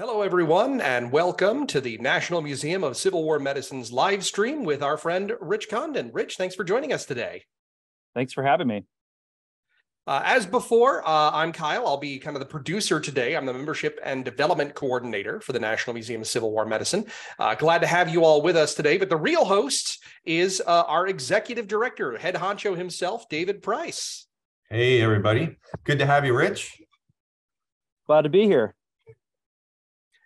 Hello, everyone, and welcome to the National Museum of Civil War Medicine's live stream with our friend Rich Condon. Rich, thanks for joining us today. Thanks for having me. Uh, as before, uh, I'm Kyle. I'll be kind of the producer today. I'm the membership and development coordinator for the National Museum of Civil War Medicine. Uh, glad to have you all with us today. But the real host is uh, our executive director, head honcho himself, David Price. Hey, everybody. Good to have you, Rich. Glad to be here.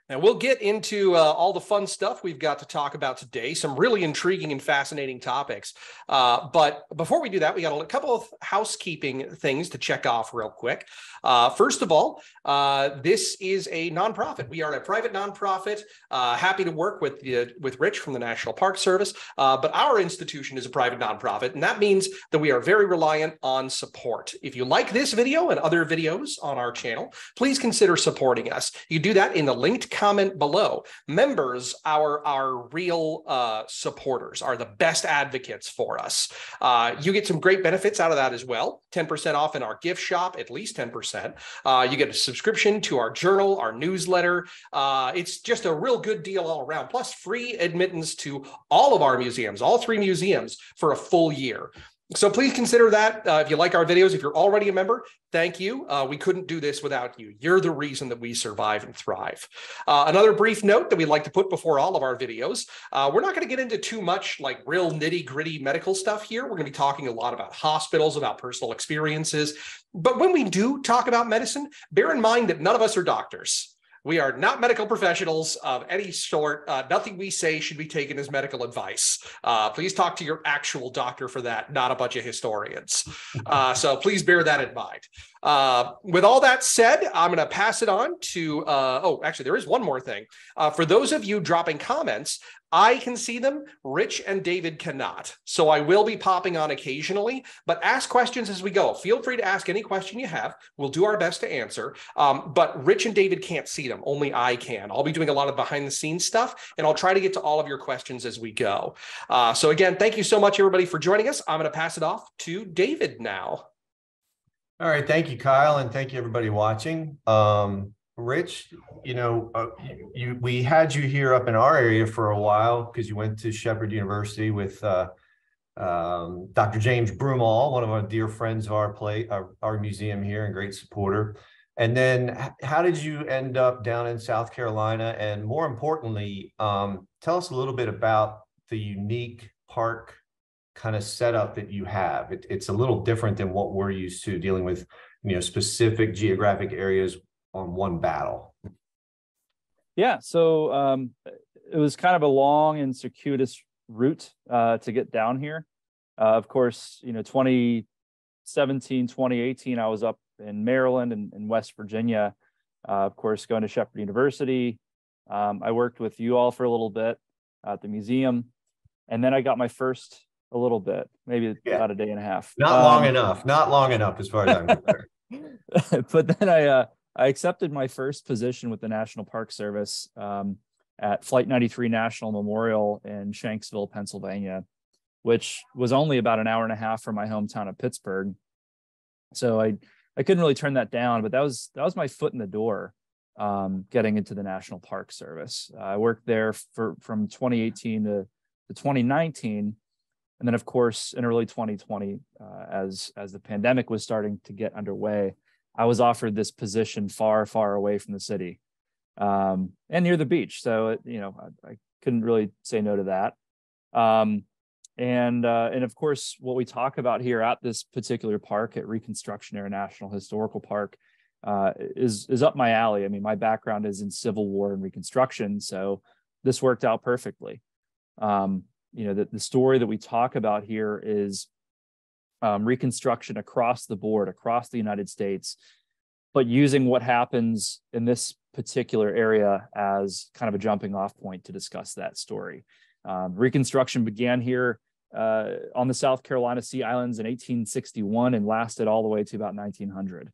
And we'll get into uh, all the fun stuff we've got to talk about today, some really intriguing and fascinating topics. Uh, but before we do that, we got a couple of housekeeping things to check off real quick. Uh, first of all, uh, this is a nonprofit. We are a private nonprofit. Uh, happy to work with the, with Rich from the National Park Service, uh, but our institution is a private nonprofit, and that means that we are very reliant on support. If you like this video and other videos on our channel, please consider supporting us. You do that in the linked comment below. Members are our real uh, supporters, are the best advocates for us. Uh, you get some great benefits out of that as well. 10% off in our gift shop, at least 10%. Uh, you get a subscription to our journal, our newsletter. Uh, it's just a real good deal all around. Plus, free admittance to all of our museums, all three museums for a full year. So please consider that. Uh, if you like our videos, if you're already a member, thank you. Uh, we couldn't do this without you. You're the reason that we survive and thrive. Uh, another brief note that we'd like to put before all of our videos. Uh, we're not going to get into too much like real nitty gritty medical stuff here. We're going to be talking a lot about hospitals, about personal experiences. But when we do talk about medicine, bear in mind that none of us are doctors. We are not medical professionals of any sort. Uh, nothing we say should be taken as medical advice. Uh, please talk to your actual doctor for that, not a bunch of historians. Uh, so please bear that in mind. Uh, with all that said, I'm going to pass it on to. Uh, oh, actually, there is one more thing. Uh, for those of you dropping comments, I can see them. Rich and David cannot. So I will be popping on occasionally, but ask questions as we go. Feel free to ask any question you have. We'll do our best to answer. Um, but Rich and David can't see them. Only I can. I'll be doing a lot of behind the scenes stuff, and I'll try to get to all of your questions as we go. Uh, so again, thank you so much, everybody, for joining us. I'm going to pass it off to David now. All right. Thank you, Kyle. And thank you, everybody watching. Um, Rich, you know, uh, you, we had you here up in our area for a while because you went to Shepherd University with uh, um, Dr. James Broomall, one of our dear friends of our play, our, our museum here and great supporter. And then how did you end up down in South Carolina? And more importantly, um, tell us a little bit about the unique park kind of setup that you have. It, it's a little different than what we're used to dealing with, you know, specific geographic areas on one battle? Yeah, so um, it was kind of a long and circuitous route uh, to get down here. Uh, of course, you know, 2017, 2018, I was up in Maryland and, in West Virginia. Uh, of course, going to Shepherd University. Um, I worked with you all for a little bit at the museum, and then I got my first a little bit, maybe yeah. about a day and a half. Not um, long enough. Not long enough, as far as I'm concerned. but then I uh, I accepted my first position with the National Park Service um, at Flight 93 National Memorial in Shanksville, Pennsylvania, which was only about an hour and a half from my hometown of Pittsburgh. So I I couldn't really turn that down, but that was that was my foot in the door um, getting into the National Park Service. Uh, I worked there for from 2018 to, to 2019, and then of course in early 2020, uh, as as the pandemic was starting to get underway, I was offered this position far, far away from the city um, and near the beach. So, it, you know, I, I, couldn't really say no to that. Um, and uh, and of course, what we talk about here at this particular park at Reconstruction Era National Historical Park uh, is is up my alley. I mean, my background is in Civil War and Reconstruction, so this worked out perfectly. Um, you know, the, the story that we talk about here is um, reconstruction across the board, across the United States, but using what happens in this particular area as kind of a jumping off point to discuss that story. Um, reconstruction began here uh, on the South Carolina Sea Islands in 1861 and lasted all the way to about 1900.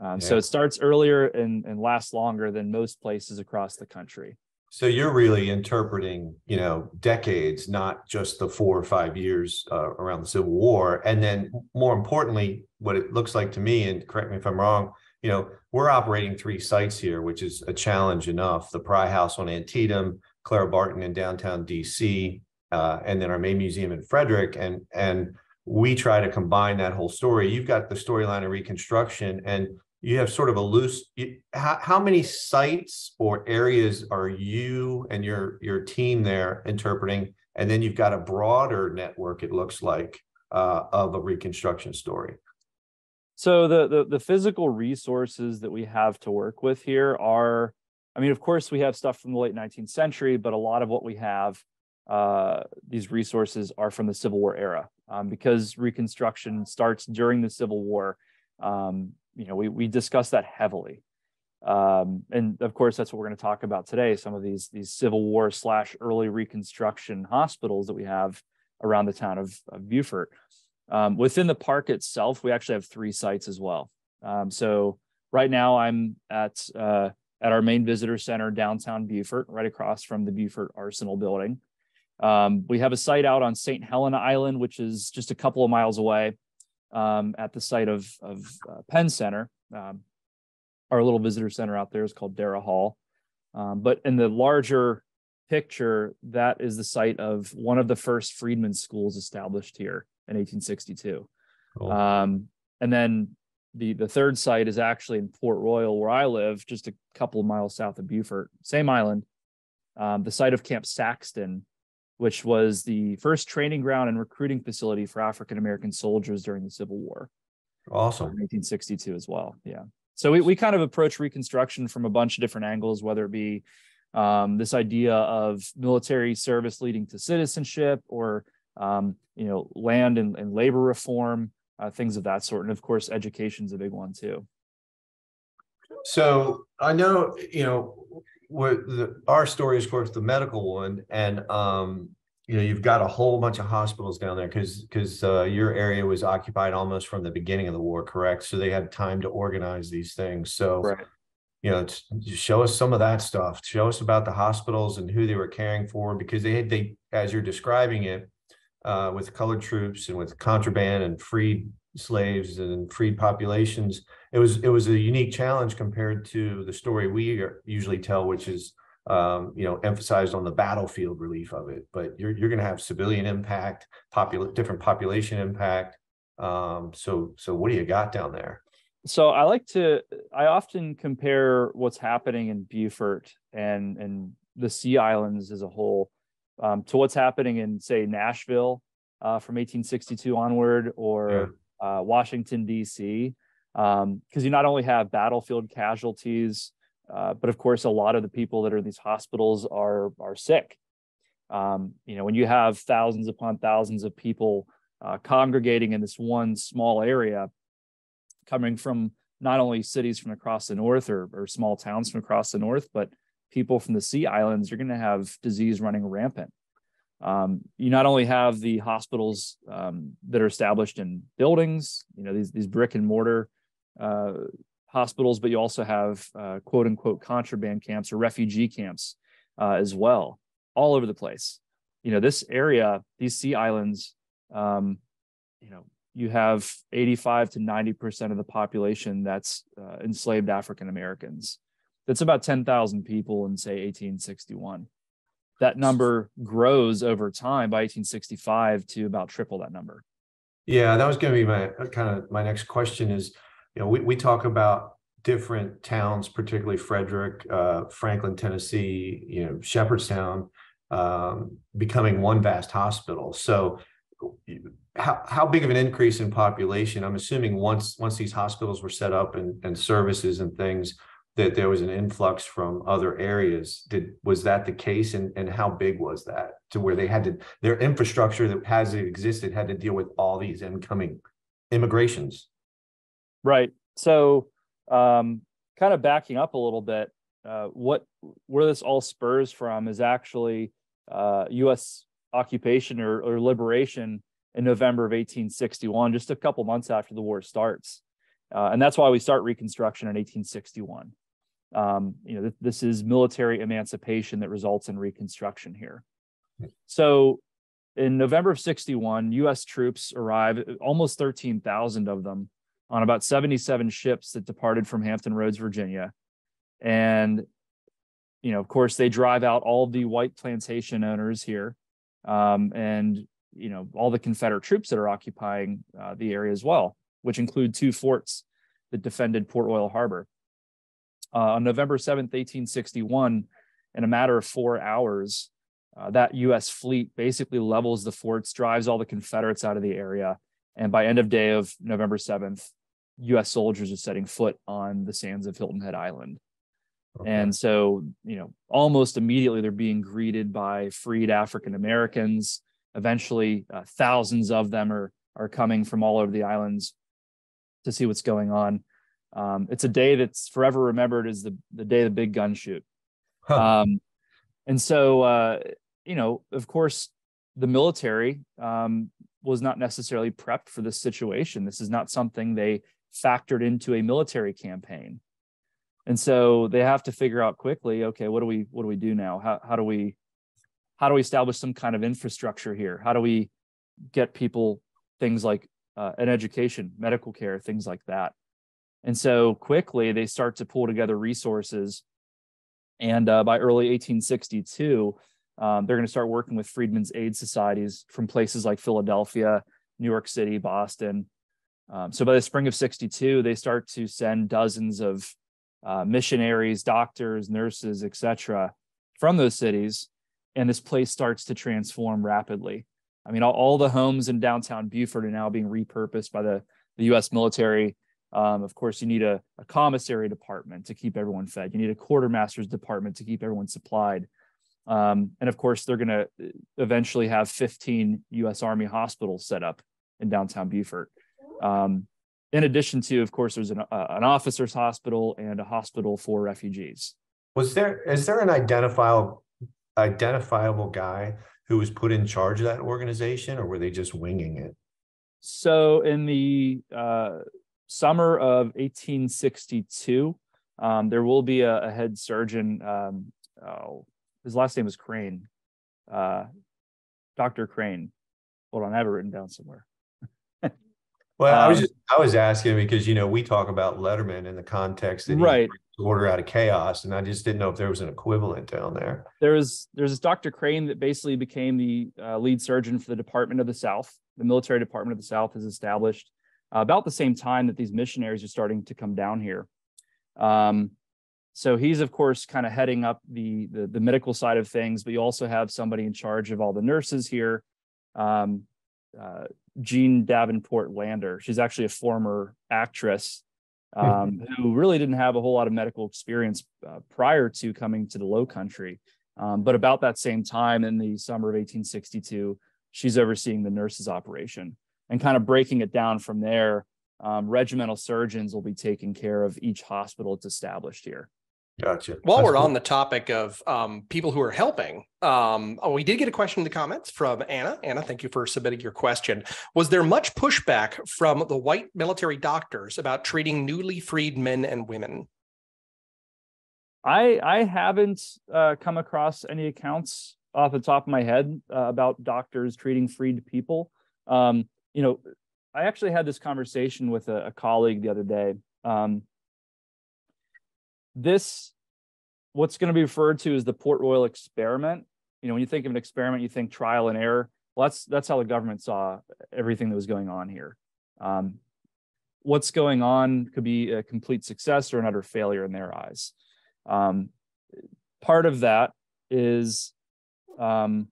Um, yeah. So it starts earlier and, and lasts longer than most places across the country. So you're really interpreting, you know, decades, not just the four or five years uh, around the Civil War. And then more importantly, what it looks like to me, and correct me if I'm wrong, you know, we're operating three sites here, which is a challenge enough. The Pry House on Antietam, Clara Barton in downtown DC, uh, and then our main museum in Frederick. And, and we try to combine that whole story. You've got the storyline of Reconstruction and you have sort of a loose, you, how, how many sites or areas are you and your, your team there interpreting? And then you've got a broader network, it looks like, uh, of a Reconstruction story. So the, the the physical resources that we have to work with here are, I mean, of course, we have stuff from the late 19th century, but a lot of what we have, uh, these resources are from the Civil War era, um, because Reconstruction starts during the Civil War. Um, you know, we we discuss that heavily, um, and of course, that's what we're going to talk about today. Some of these these Civil War slash early Reconstruction hospitals that we have around the town of, of Beaufort. Um, within the park itself, we actually have three sites as well. Um, so right now I'm at uh, at our main visitor center downtown Beaufort, right across from the Beaufort Arsenal building. Um, we have a site out on St. Helena Island, which is just a couple of miles away um, at the site of, of uh, Penn Center. Um, our little visitor center out there is called Darrah Hall. Um, but in the larger picture, that is the site of one of the first freedmen schools established here in 1862. Cool. Um, and then the the third site is actually in Port Royal, where I live, just a couple of miles south of Beaufort, same island. Um, the site of Camp Saxton, which was the first training ground and recruiting facility for African American soldiers during the Civil War. Awesome. 1862 as well. Yeah. So we, we kind of approach Reconstruction from a bunch of different angles, whether it be um, this idea of military service leading to citizenship or um, you know, land and, and labor reform, uh, things of that sort. And of course, education's a big one too. So I know, you know, what the, our story is, of course, the medical one, and um, you know, you've got a whole bunch of hospitals down there because because uh, your area was occupied almost from the beginning of the war, correct? So they had time to organize these things. So. Right. You know, show us some of that stuff. Show us about the hospitals and who they were caring for, because they had they, as you're describing it, uh, with colored troops and with contraband and freed slaves and freed populations. It was it was a unique challenge compared to the story we usually tell, which is um, you know emphasized on the battlefield relief of it. But you're you're going to have civilian impact, popul- different population impact. Um, so so what do you got down there? So I like to I often compare what's happening in Beaufort and and the Sea Islands as a whole um, to what's happening in, say, Nashville uh, from 1862 onward or yeah. uh, Washington, D.C., because um, you not only have battlefield casualties, uh, but of course, a lot of the people that are in these hospitals are, are sick. Um, you know, when you have thousands upon thousands of people uh, congregating in this one small area, coming from not only cities from across the north or, or small towns from across the north, but people from the sea islands, you're going to have disease running rampant. Um, you not only have the hospitals um, that are established in buildings, you know, these, these brick and mortar uh, hospitals, but you also have uh, quote unquote contraband camps or refugee camps uh, as well, all over the place. You know, this area, these sea islands, um, you know, you have 85 to 90% of the population that's uh, enslaved African Americans that's about 10,000 people in say 1861. That number grows over time by 1865 to about triple that number. Yeah, that was going to be my uh, kind of my next question is, you know, we, we talk about different towns, particularly Frederick, uh, Franklin, Tennessee, you know, Shepherdstown, um, becoming one vast hospital. So how, how big of an increase in population? I'm assuming once once these hospitals were set up and, and services and things, that there was an influx from other areas. Did was that the case, and and how big was that to where they had to their infrastructure that has existed had to deal with all these incoming immigrations? Right. So, um, kind of backing up a little bit, uh, what where this all spurs from is actually uh, U.S. occupation or, or liberation in November of 1861, just a couple months after the war starts. Uh, and that's why we start Reconstruction in 1861. Um, you know, th- this is military emancipation that results in Reconstruction here. So in November of 61, US troops arrive, almost 13,000 of them on about 77 ships that departed from Hampton Roads, Virginia. And, you know, of course, they drive out all the white plantation owners here um, and, you know, all the Confederate troops that are occupying uh, the area as well, which include two forts that defended Port Royal Harbor. Uh, on November 7th, 1861, in a matter of four hours, uh, that U.S. fleet basically levels the forts, drives all the Confederates out of the area, and by end of day of November 7th, U.S. soldiers are setting foot on the sands of Hilton Head Island. Okay. And so, you know, almost immediately they're being greeted by freed African Americans. Eventually, uh, thousands of them are are coming from all over the islands to see what's going on. Um, it's a day that's forever remembered as the the day the big gun shoot. Huh. Um, and so, uh, you know, of course, the military um, was not necessarily prepped for this situation. This is not something they factored into a military campaign. And so they have to figure out quickly, okay, what do we what do we do now? How how do we how do we establish some kind of infrastructure here? How do we get people things like uh, an education, medical care, things like that? And so quickly they start to pull together resources. And uh, by early 1862, um, they're going to start working with Freedmen's Aid societies from places like Philadelphia, New York City, Boston. Um, so by the spring of 62, they start to send dozens of uh, missionaries, doctors, nurses, etc., from those cities. And this place starts to transform rapidly. I mean, all, all, the homes in downtown Beaufort are now being repurposed by the, the US military. Um, of course, you need a, a commissary department to keep everyone fed. You need a quartermaster's department to keep everyone supplied. Um, and of course, they're going to uh, eventually have 15 U.S. Army hospitals set up in downtown Beaufort. Um, in addition to, of course, there's an, uh, an officers' hospital and a hospital for refugees. Was there is there an identifiable identifiable guy who was put in charge of that organization, or were they just winging it? So, in the uh, summer of 1862, um, there will be a, a head surgeon. Um, oh, his last name is Crane. Uh, Dr. Crane. Hold on, I have it written down somewhere. Well, um, I was um, just I was asking because you know we talk about Letterman in the context that right order out of chaos, and I just didn't know if there was an equivalent down there. There's there's this Dr. Crane that basically became the uh, lead surgeon for the Department of the South. The military department of the South is established uh, about the same time that these missionaries are starting to come down here. Um, so he's of course kind of heading up the, the, the medical side of things, but you also have somebody in charge of all the nurses here. Um, uh, Jean Davenport Lander. She's actually a former actress um, who really didn't have a whole lot of medical experience uh, prior to coming to the Low Country. Um, but about that same time in the summer of 1862, she's overseeing the nurses' operation and kind of breaking it down from there. Um, regimental surgeons will be taking care of each hospital that's established here. Gotcha. While That's we're cool. on the topic of um, people who are helping, um, oh, we did get a question in the comments from Anna. Anna, thank you for submitting your question. Was there much pushback from the white military doctors about treating newly freed men and women? I I haven't uh, come across any accounts off the top of my head uh, about doctors treating freed people. Um, you know, I actually had this conversation with a, a colleague the other day. Um, this what's going to be referred to as the Port Royal experiment. You know, when you think of an experiment, you think trial and error. Well, that's that's how the government saw everything that was going on here. Um, what's going on could be a complete success or an utter failure in their eyes. Um, part of that is, um,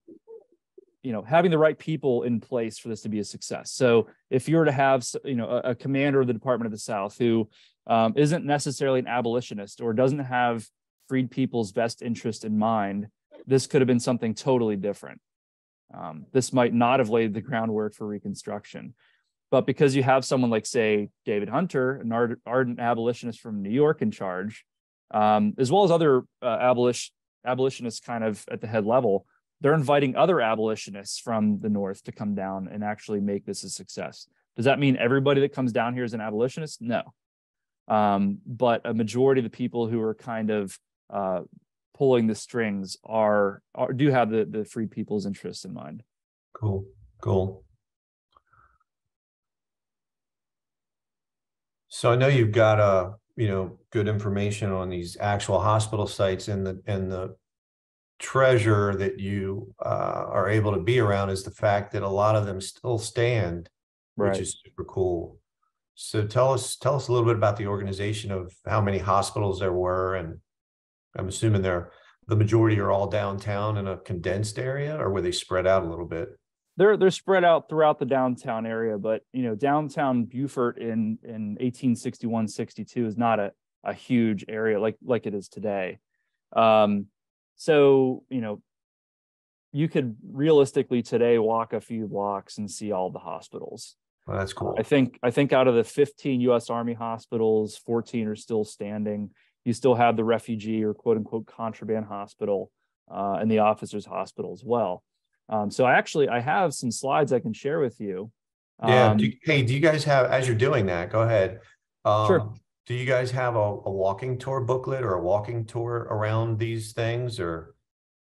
you know, having the right people in place for this to be a success. So, if you were to have, you know, a, a commander of the Department of the South who um, isn't necessarily an abolitionist or doesn't have freed people's best interest in mind, this could have been something totally different. Um, this might not have laid the groundwork for Reconstruction. But because you have someone like, say, David Hunter, an ardent abolitionist from New York in charge, um, as well as other uh, abolish, abolitionists kind of at the head level, they're inviting other abolitionists from the North to come down and actually make this a success. Does that mean everybody that comes down here is an abolitionist? No. Um, but a majority of the people who are kind of uh, pulling the strings are, are do have the the free people's interests in mind. Cool, cool. So I know you've got a, you know, good information on these actual hospital sites and the, and the treasure that you uh, are able to be around is the fact that a lot of them still stand, which is super cool. So tell us, tell us a little bit about the organization of how many hospitals there were and I'm assuming they're, the majority are all downtown in a condensed area or were they spread out a little bit? They're they're spread out throughout the downtown area, but you know, downtown Beaufort in in 1861, 62 is not a a huge area like like it is today. Um, so you know, you could realistically today walk a few blocks and see all the hospitals. Well, that's cool. I think I think out of the 15 U.S. Army hospitals, 14 are still standing. You still have the refugee or quote unquote contraband hospital uh, and the officers' hospital as well. Um, so I actually I have some slides I can share with you. Yeah. Um, do you- Hey, do you guys have, as you're doing that, go ahead. Sure. Do you guys have a, a walking tour booklet or a walking tour around these things or?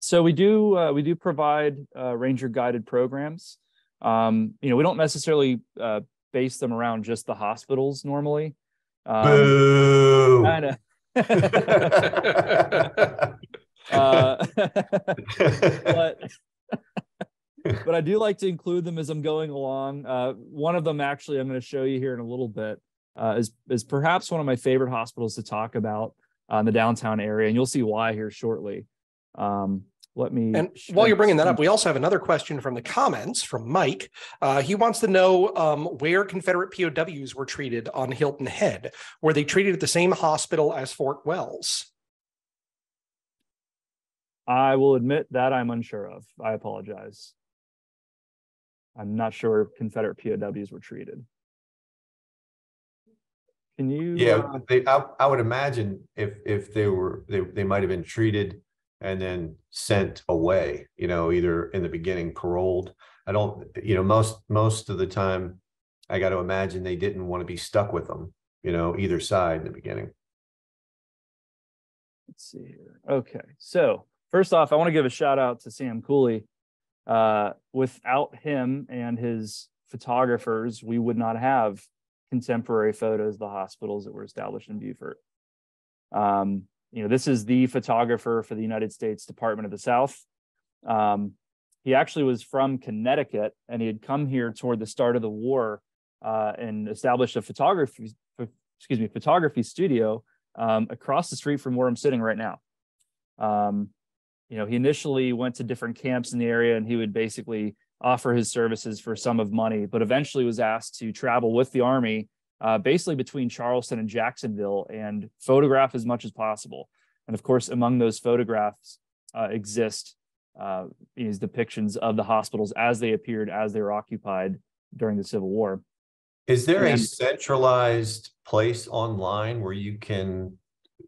so we do uh, we do provide uh, ranger guided programs. Um, you know, we don't necessarily uh, base them around just the hospitals normally. Um, Boo. I know. uh, but but I do like to include them as I'm going along. Uh, one of them, actually, I'm going to show you here in a little bit, uh, is is perhaps one of my favorite hospitals to talk about uh, in the downtown area, and you'll see why here shortly. Um, let me. And while you're bringing that up, we also have another question from the comments from Mike. Uh, he wants to know um, where Confederate POWs were treated on Hilton Head. Were they treated at the same hospital as Fort Wells? I will admit that I'm unsure of. I apologize. I'm not sure Confederate POWs were treated. Can you? Yeah, uh, they, I, I would imagine if, if they were, they, they might have been treated and then sent away, you know, either in the beginning paroled. I don't, you know, most, most of the time, I got to imagine they didn't want to be stuck with them, you know, either side in the beginning. Let's see here. Okay, so first off, I want to give a shout out to Sam Cooley. Uh, without him and his photographers, we would not have contemporary photos of the hospitals that were established in Beaufort. Um, you know, this is the photographer for the United States Department of the South. Um, he actually was from Connecticut, and he had come here toward the start of the war uh, and established a photography, excuse me, photography studio um, across the street from where I'm sitting right now. Um, you know, he initially went to different camps in the area and he would basically offer his services for sum of money, but eventually was asked to travel with the army uh, basically between Charleston and Jacksonville and photograph as much as possible. And of course, among those photographs uh, exist uh, these depictions of the hospitals as they appeared as they were occupied during the Civil War. Is there a centralized place online where you can,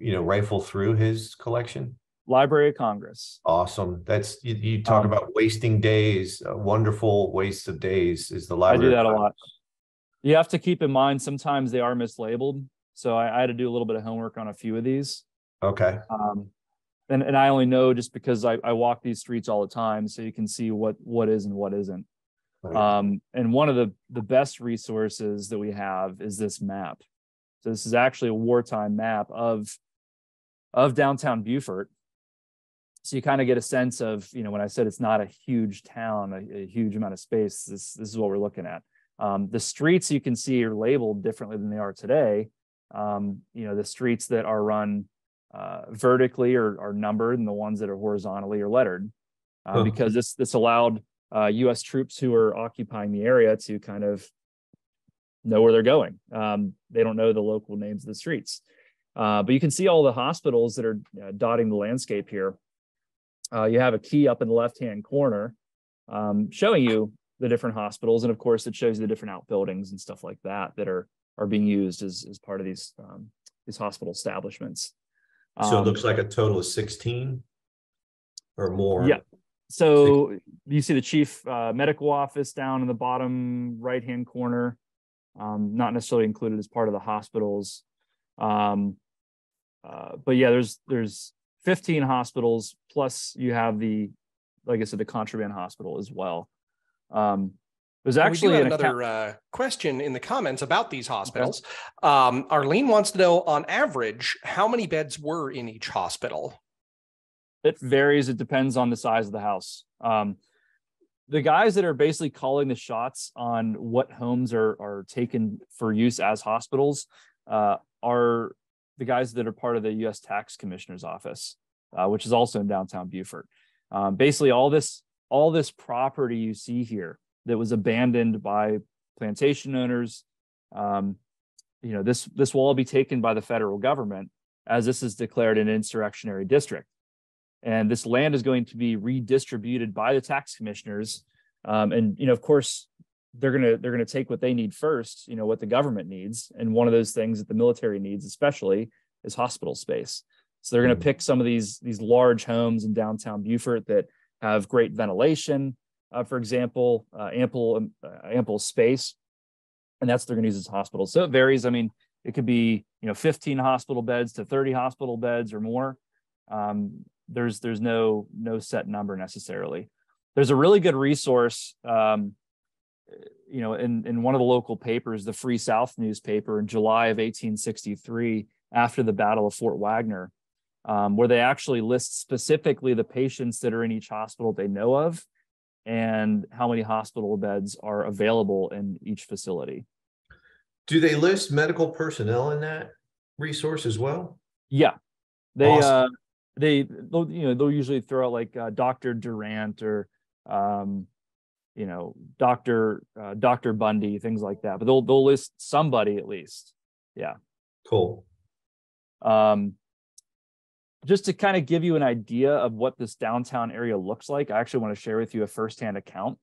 you know, rifle through his collection? Library of Congress. Awesome. That's, you, you talk Um, about wasting days, a wonderful waste of days is the library. I do that a lot. You have to keep in mind sometimes they are mislabeled. So I, I had to do a little bit of homework on a few of these. Okay, Um, and, and I only know just because I, I walk these streets all the time, so you can see what what is and what isn't. Um, and one of the the best resources that we have is this map. So this is actually a wartime map of of downtown Beaufort. So you kind of get a sense of, you know, when I said it's not a huge town, a, a huge amount of space, this this is what we're looking at. Um, the streets you can see are labeled differently than they are today. Um, you know, the streets that are run uh, vertically are, are numbered, and the ones that are horizontally are lettered, uh, Huh. because this this allowed uh, U.S. troops who are occupying the area to kind of know where they're going. Um, they don't know the local names of the streets, uh, but you can see all the hospitals that are uh, dotting the landscape here. Uh, you have a key up in the left-hand corner um, showing you the different hospitals, and of course, it shows you the different outbuildings and stuff like that that are are being used as as part of these um, these hospital establishments. So it Um, looks like a total of sixteen or more. Yeah. So you see the chief uh, medical office down in the bottom right hand corner, um, not necessarily included as part of the hospitals. Um, uh, but yeah, there's there's 15 hospitals plus you have the, like I said, the contraband hospital as well. Um, There's And we do actually have an account- another uh, question in the comments about these hospitals. Um, Arlene wants to know, on average, how many beds were in each hospital? it varies. It depends on the size of the house. Um, the guys that are basically calling the shots on what homes are are taken for use as hospitals uh, are the guys that are part of the U.S. Tax Commissioner's office, uh, which is also in downtown Beaufort. Um, basically, all this all this property you see here that was abandoned by plantation owners, um, you know, this this will all be taken by the federal government as this is declared an insurrectionary district and this land is going to be redistributed by the tax commissioners um, and you know of course they're going to they're going to take what they need first you know what the government needs. And one of those things that the military needs especially is hospital space. So they're going to pick some of these these large homes in downtown beaufort that have great ventilation uh, for example uh, ample um, uh, ample space. And that's what they're going to use as hospitals. So it varies. I mean it could be you know 15 hospital beds to 30 hospital beds or more. Um, there's there's no no set number necessarily. There's a really good resource um, you know in in one of the local papers the free south newspaper in july of 1863 after the battle of fort wagner um, where they actually list specifically the patients that are in each hospital they know of and how many hospital beds are available in each facility Do they list medical personnel in that resource as well? Yeah, they Awesome. uh they they'll you know they'll usually throw out like uh, Doctor Durant or um you know Doctor uh, Doctor Bundy things like that, but they'll they'll list somebody at least. Yeah. Cool. Um, just to kind of give you an idea of what this downtown area looks like, I actually want to share with you a firsthand account.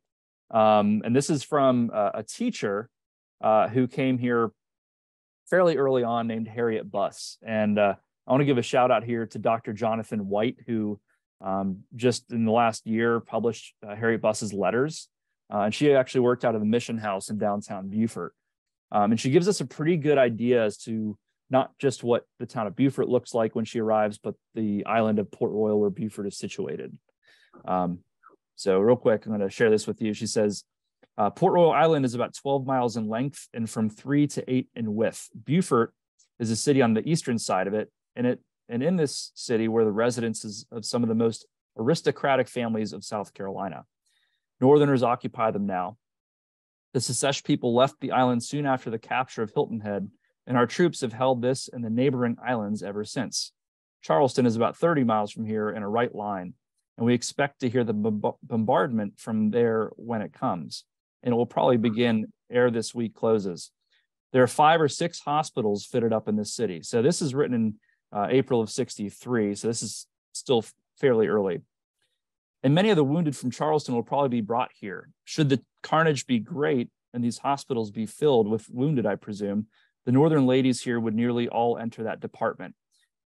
Um, and this is from uh, a teacher uh, who came here fairly early on named Harriet Buss. And uh, I want to give a shout out here to Dr. Jonathan White, who um, just in the last year published uh, Harriet Buss's letters. Uh, and she actually worked out of the Mission House in downtown Beaufort. Um, and she gives us a pretty good idea as to not just what the town of Beaufort looks like when she arrives, but the island of Port Royal where Beaufort is situated. Um, so, real quick, I'm going to share this with you. She says, uh, Port Royal Island is about 12 miles in length and from three to eight in width. Beaufort is a city on the eastern side of it, and it and in this city were the residences of some of the most aristocratic families of South Carolina. Northerners occupy them now. The Secesh people left the island soon after the capture of Hilton Head, and our troops have held this and the neighboring islands ever since. Charleston is about 30 miles from here in a right line, and we expect to hear the bomb- bombardment from there when it comes, and it will probably begin ere this week closes. There are five or six hospitals fitted up in this city. So this is written in uh, April of 63, so this is still fairly early. And many of the wounded from Charleston will probably be brought here. Should the carnage be great and these hospitals be filled with wounded, I presume, the northern ladies here would nearly all enter that department.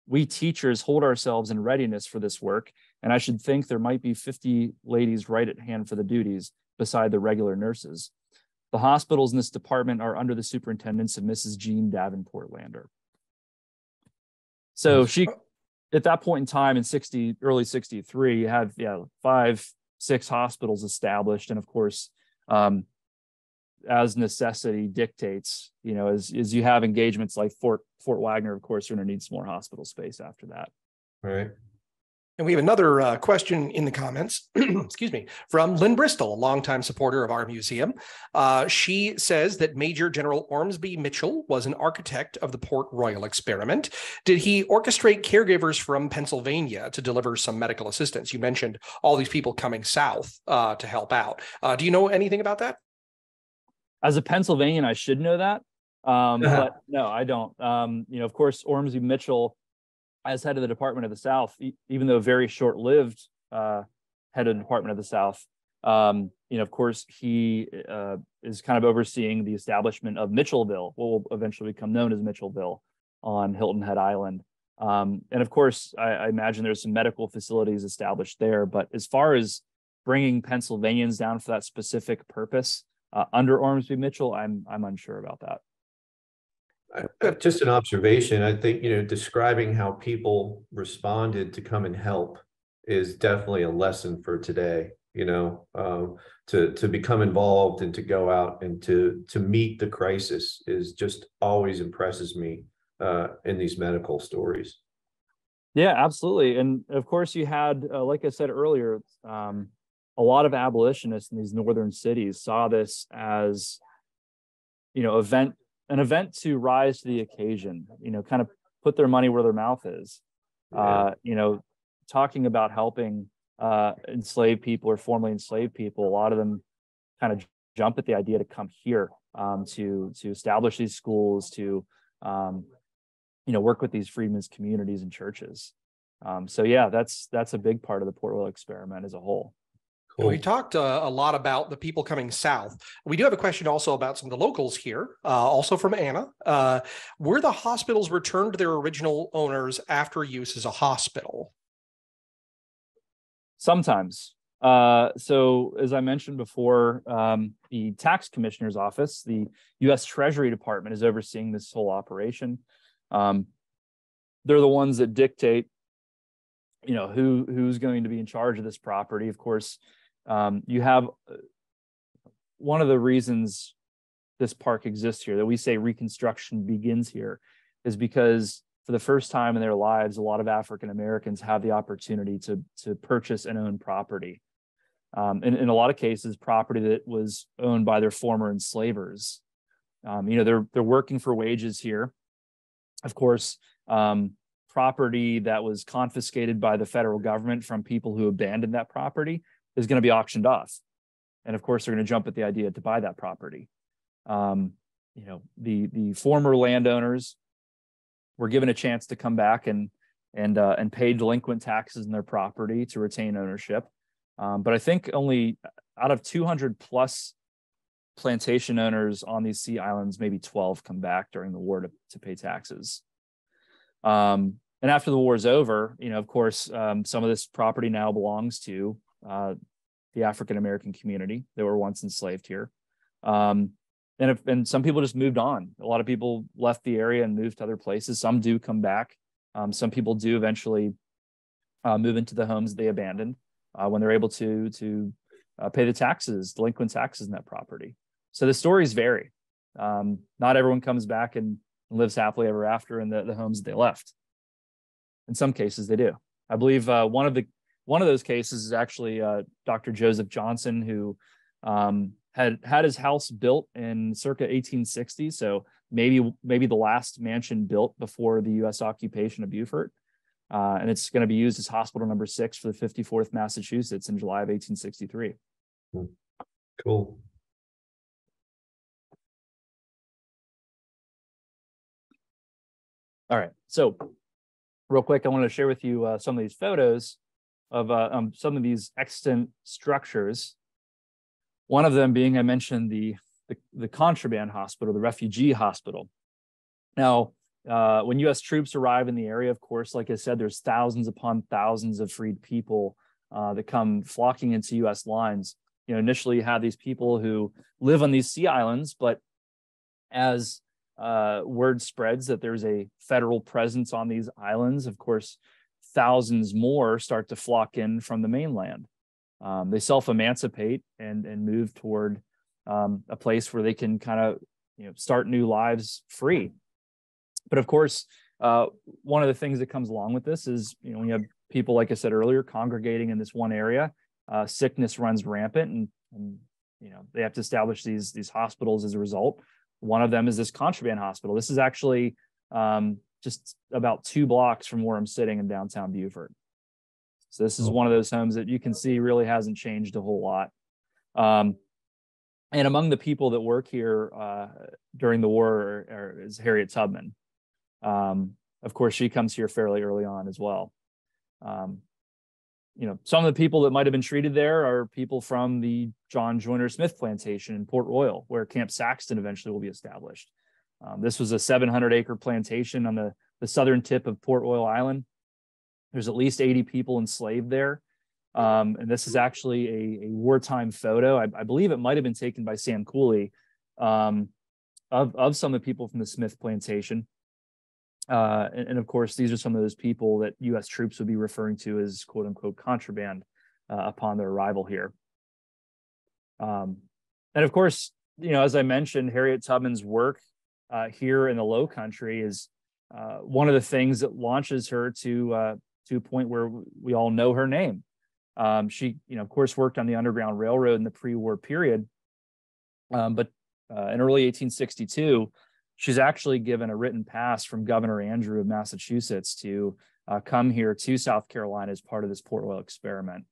We teachers hold ourselves in readiness for this work, and I should think there might be 50 ladies right at hand for the duties, beside the regular nurses. The hospitals in this department are under the superintendence of Mrs. Jean Davenport Lander. So she, oh. At that point in time in 60, early 63, you have yeah, five, six hospitals established. And of course, um, as necessity dictates, you know, as, as you have engagements like Fort Fort Wagner, of course, you're going to need some more hospital space after that. Right. And we have another uh, question in the comments, excuse me, from Lynn Bristol, a longtime supporter of our museum. Uh, she says that Major General Ormsby Mitchel was an architect of the Port Royal experiment. Did he orchestrate caregivers from Pennsylvania to deliver some medical assistance? You mentioned all these people coming south uh, to help out. Uh, do you know anything about that? As a Pennsylvanian, I should know that. Um, Uh-huh. but no, I don't. Um, you know, of course, Ormsby Mitchel, as head of the Department of the South, e- even though very short-lived uh, head of the Department of the South, um, you know, of course, he uh, is kind of overseeing the establishment of Mitchellville, what will eventually become known as Mitchellville on Hilton Head Island. Um, and of course, I, I imagine there's some medical facilities established there. But as far as bringing Pennsylvanians down for that specific purpose uh, under Ormsby Mitchel, I'm I'm unsure about that. Just an observation. I think, you know, describing how people responded to come and help is definitely a lesson for today. you know, um, to to become involved and to go out and to to meet the crisis is just always impresses me uh, in these medical stories. Yeah, absolutely. And of course, you had, uh, like I said earlier, um, a lot of abolitionists in these northern cities saw this as, you know, event an event to rise to the occasion. You know, kind of put their money where their mouth is. Yeah. Uh, you know, talking about helping uh, enslaved people or formerly enslaved people, a lot of them kind of jump at the idea to come here um, to to establish these schools, to um, you know work with these freedmen's communities and churches um, so yeah that's that's a big part of the port royal experiment as a whole cool. we talked uh, a lot about the people coming south we do have a question also about some of the locals here uh, also from anna uh, were the hospitals returned to their original owners after use as a hospital sometimes uh, so as I mentioned before, um, the tax commissioner's office, the U.S. Treasury Department is overseeing this whole operation. Um, they're the ones that dictate, you know, who who's going to be in charge of this property. Of course, um, you have uh, one of the reasons this park exists here that we say reconstruction begins here is because for the first time in their lives, a lot of African Americans have the opportunity to to purchase and own property. Um, in, in a lot of cases, property that was owned by their former enslavers. Um, you know, they're they're working for wages here of course, um, property that was confiscated by the federal government from people who abandoned that property is going to be auctioned off. And of course, they're going to jump at the idea to buy that property. Um, you know, the the former landowners were given a chance to come back and and uh, and pay delinquent taxes in their property to retain ownership. Um, but I think only out of 200 plus plantation owners on these sea islands, maybe 12 come back during the war to, to pay taxes. Um, and after the war is over, you know, of course, um, some of this property now belongs to uh, the African American community that were once enslaved here. Um, and if, and some people just moved on. A lot of people left the area and moved to other places. Some do come back. Um, some people do eventually uh, move into the homes they abandoned uh, when they're able to to uh, pay the taxes, delinquent taxes in that property. So the stories vary. Um, not everyone comes back and lives happily ever after in the, the homes they left. In some cases, they do. I believe uh, one of the one of those cases is actually uh, Dr. Joseph Johnson, who um, had had his house built in circa 1860. So maybe maybe the last mansion built before the U.S. occupation of Beaufort, uh, and it's going to be used as hospital number six for the 54th Massachusetts in July of 1863. Hmm. Cool. All right. So, real quick, I want to share with you uh, some of these photos of uh, um, some of these extant structures. One of them being, I mentioned the the, the contraband hospital, the refugee hospital. Now, uh, when U.S. troops arrive in the area, of course, like I said, there's thousands upon thousands of freed people uh, that come flocking into U.S. lines. You know, initially you have these people who live on these sea islands, but as uh, word spreads that there's a federal presence on these islands. Of course, thousands more start to flock in from the mainland. Um, they self-emancipate and and move toward um, a place where they can kind of you know start new lives free. But of course, uh, one of the things that comes along with this is you know when you have people like I said earlier congregating in this one area, uh, sickness runs rampant, and, and you know they have to establish these these hospitals as a result. One of them is this contraband hospital. This is actually um, just about two blocks from where I'm sitting in downtown Beaufort. So this is oh. one of those homes that you can see really hasn't changed a whole lot. Um, and among the people that work here uh, during the war are, are, is Harriet Tubman. Um, of course, she comes here fairly early on as well. Um, you know, some of the people that might have been treated there are people from the John Joyner Smith plantation in Port Royal, where Camp Saxton eventually will be established. Um, this was a 700 acre plantation on the, the southern tip of Port Royal Island. There's at least 80 people enslaved there. Um, and this is actually a, a wartime photo. I, I, believe it might have been taken by Sam Cooley um, of, of some of the people from the Smith plantation. Uh, and, and, of course, these are some of those people that U.S. troops would be referring to as "quote unquote" contraband uh, upon their arrival here. Um, and of course, you know, as I mentioned, Harriet Tubman's work uh, here in the Low Country is uh, one of the things that launches her to uh, to a point where we all know her name. Um, she, you know, of course, worked on the Underground Railroad in the pre-war period, um, but uh, in early 1862, she's actually given a written pass from Governor Andrew of Massachusetts to uh, come here to South Carolina as part of this Port Royal experiment.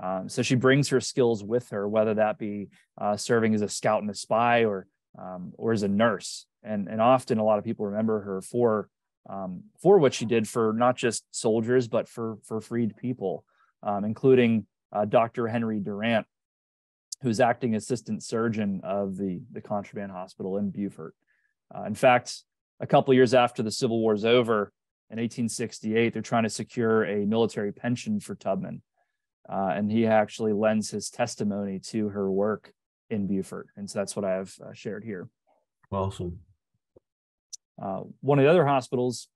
Um, so she brings her skills with her, whether that be uh, serving as a scout and a spy or um, or as a nurse. And and often a lot of people remember her for um, for what she did for not just soldiers but for for freed people, um, including uh, Dr. Henry Durant, who's acting assistant surgeon of the the contraband hospital in Beaufort. Uh, in fact, a couple years after the Civil War is over, in 1868, they're trying to secure a military pension for Tubman. Uh, and he actually lends his testimony to her work in Beaufort. And so that's what I have uh, shared here. Awesome. Uh, one of the other hospitals,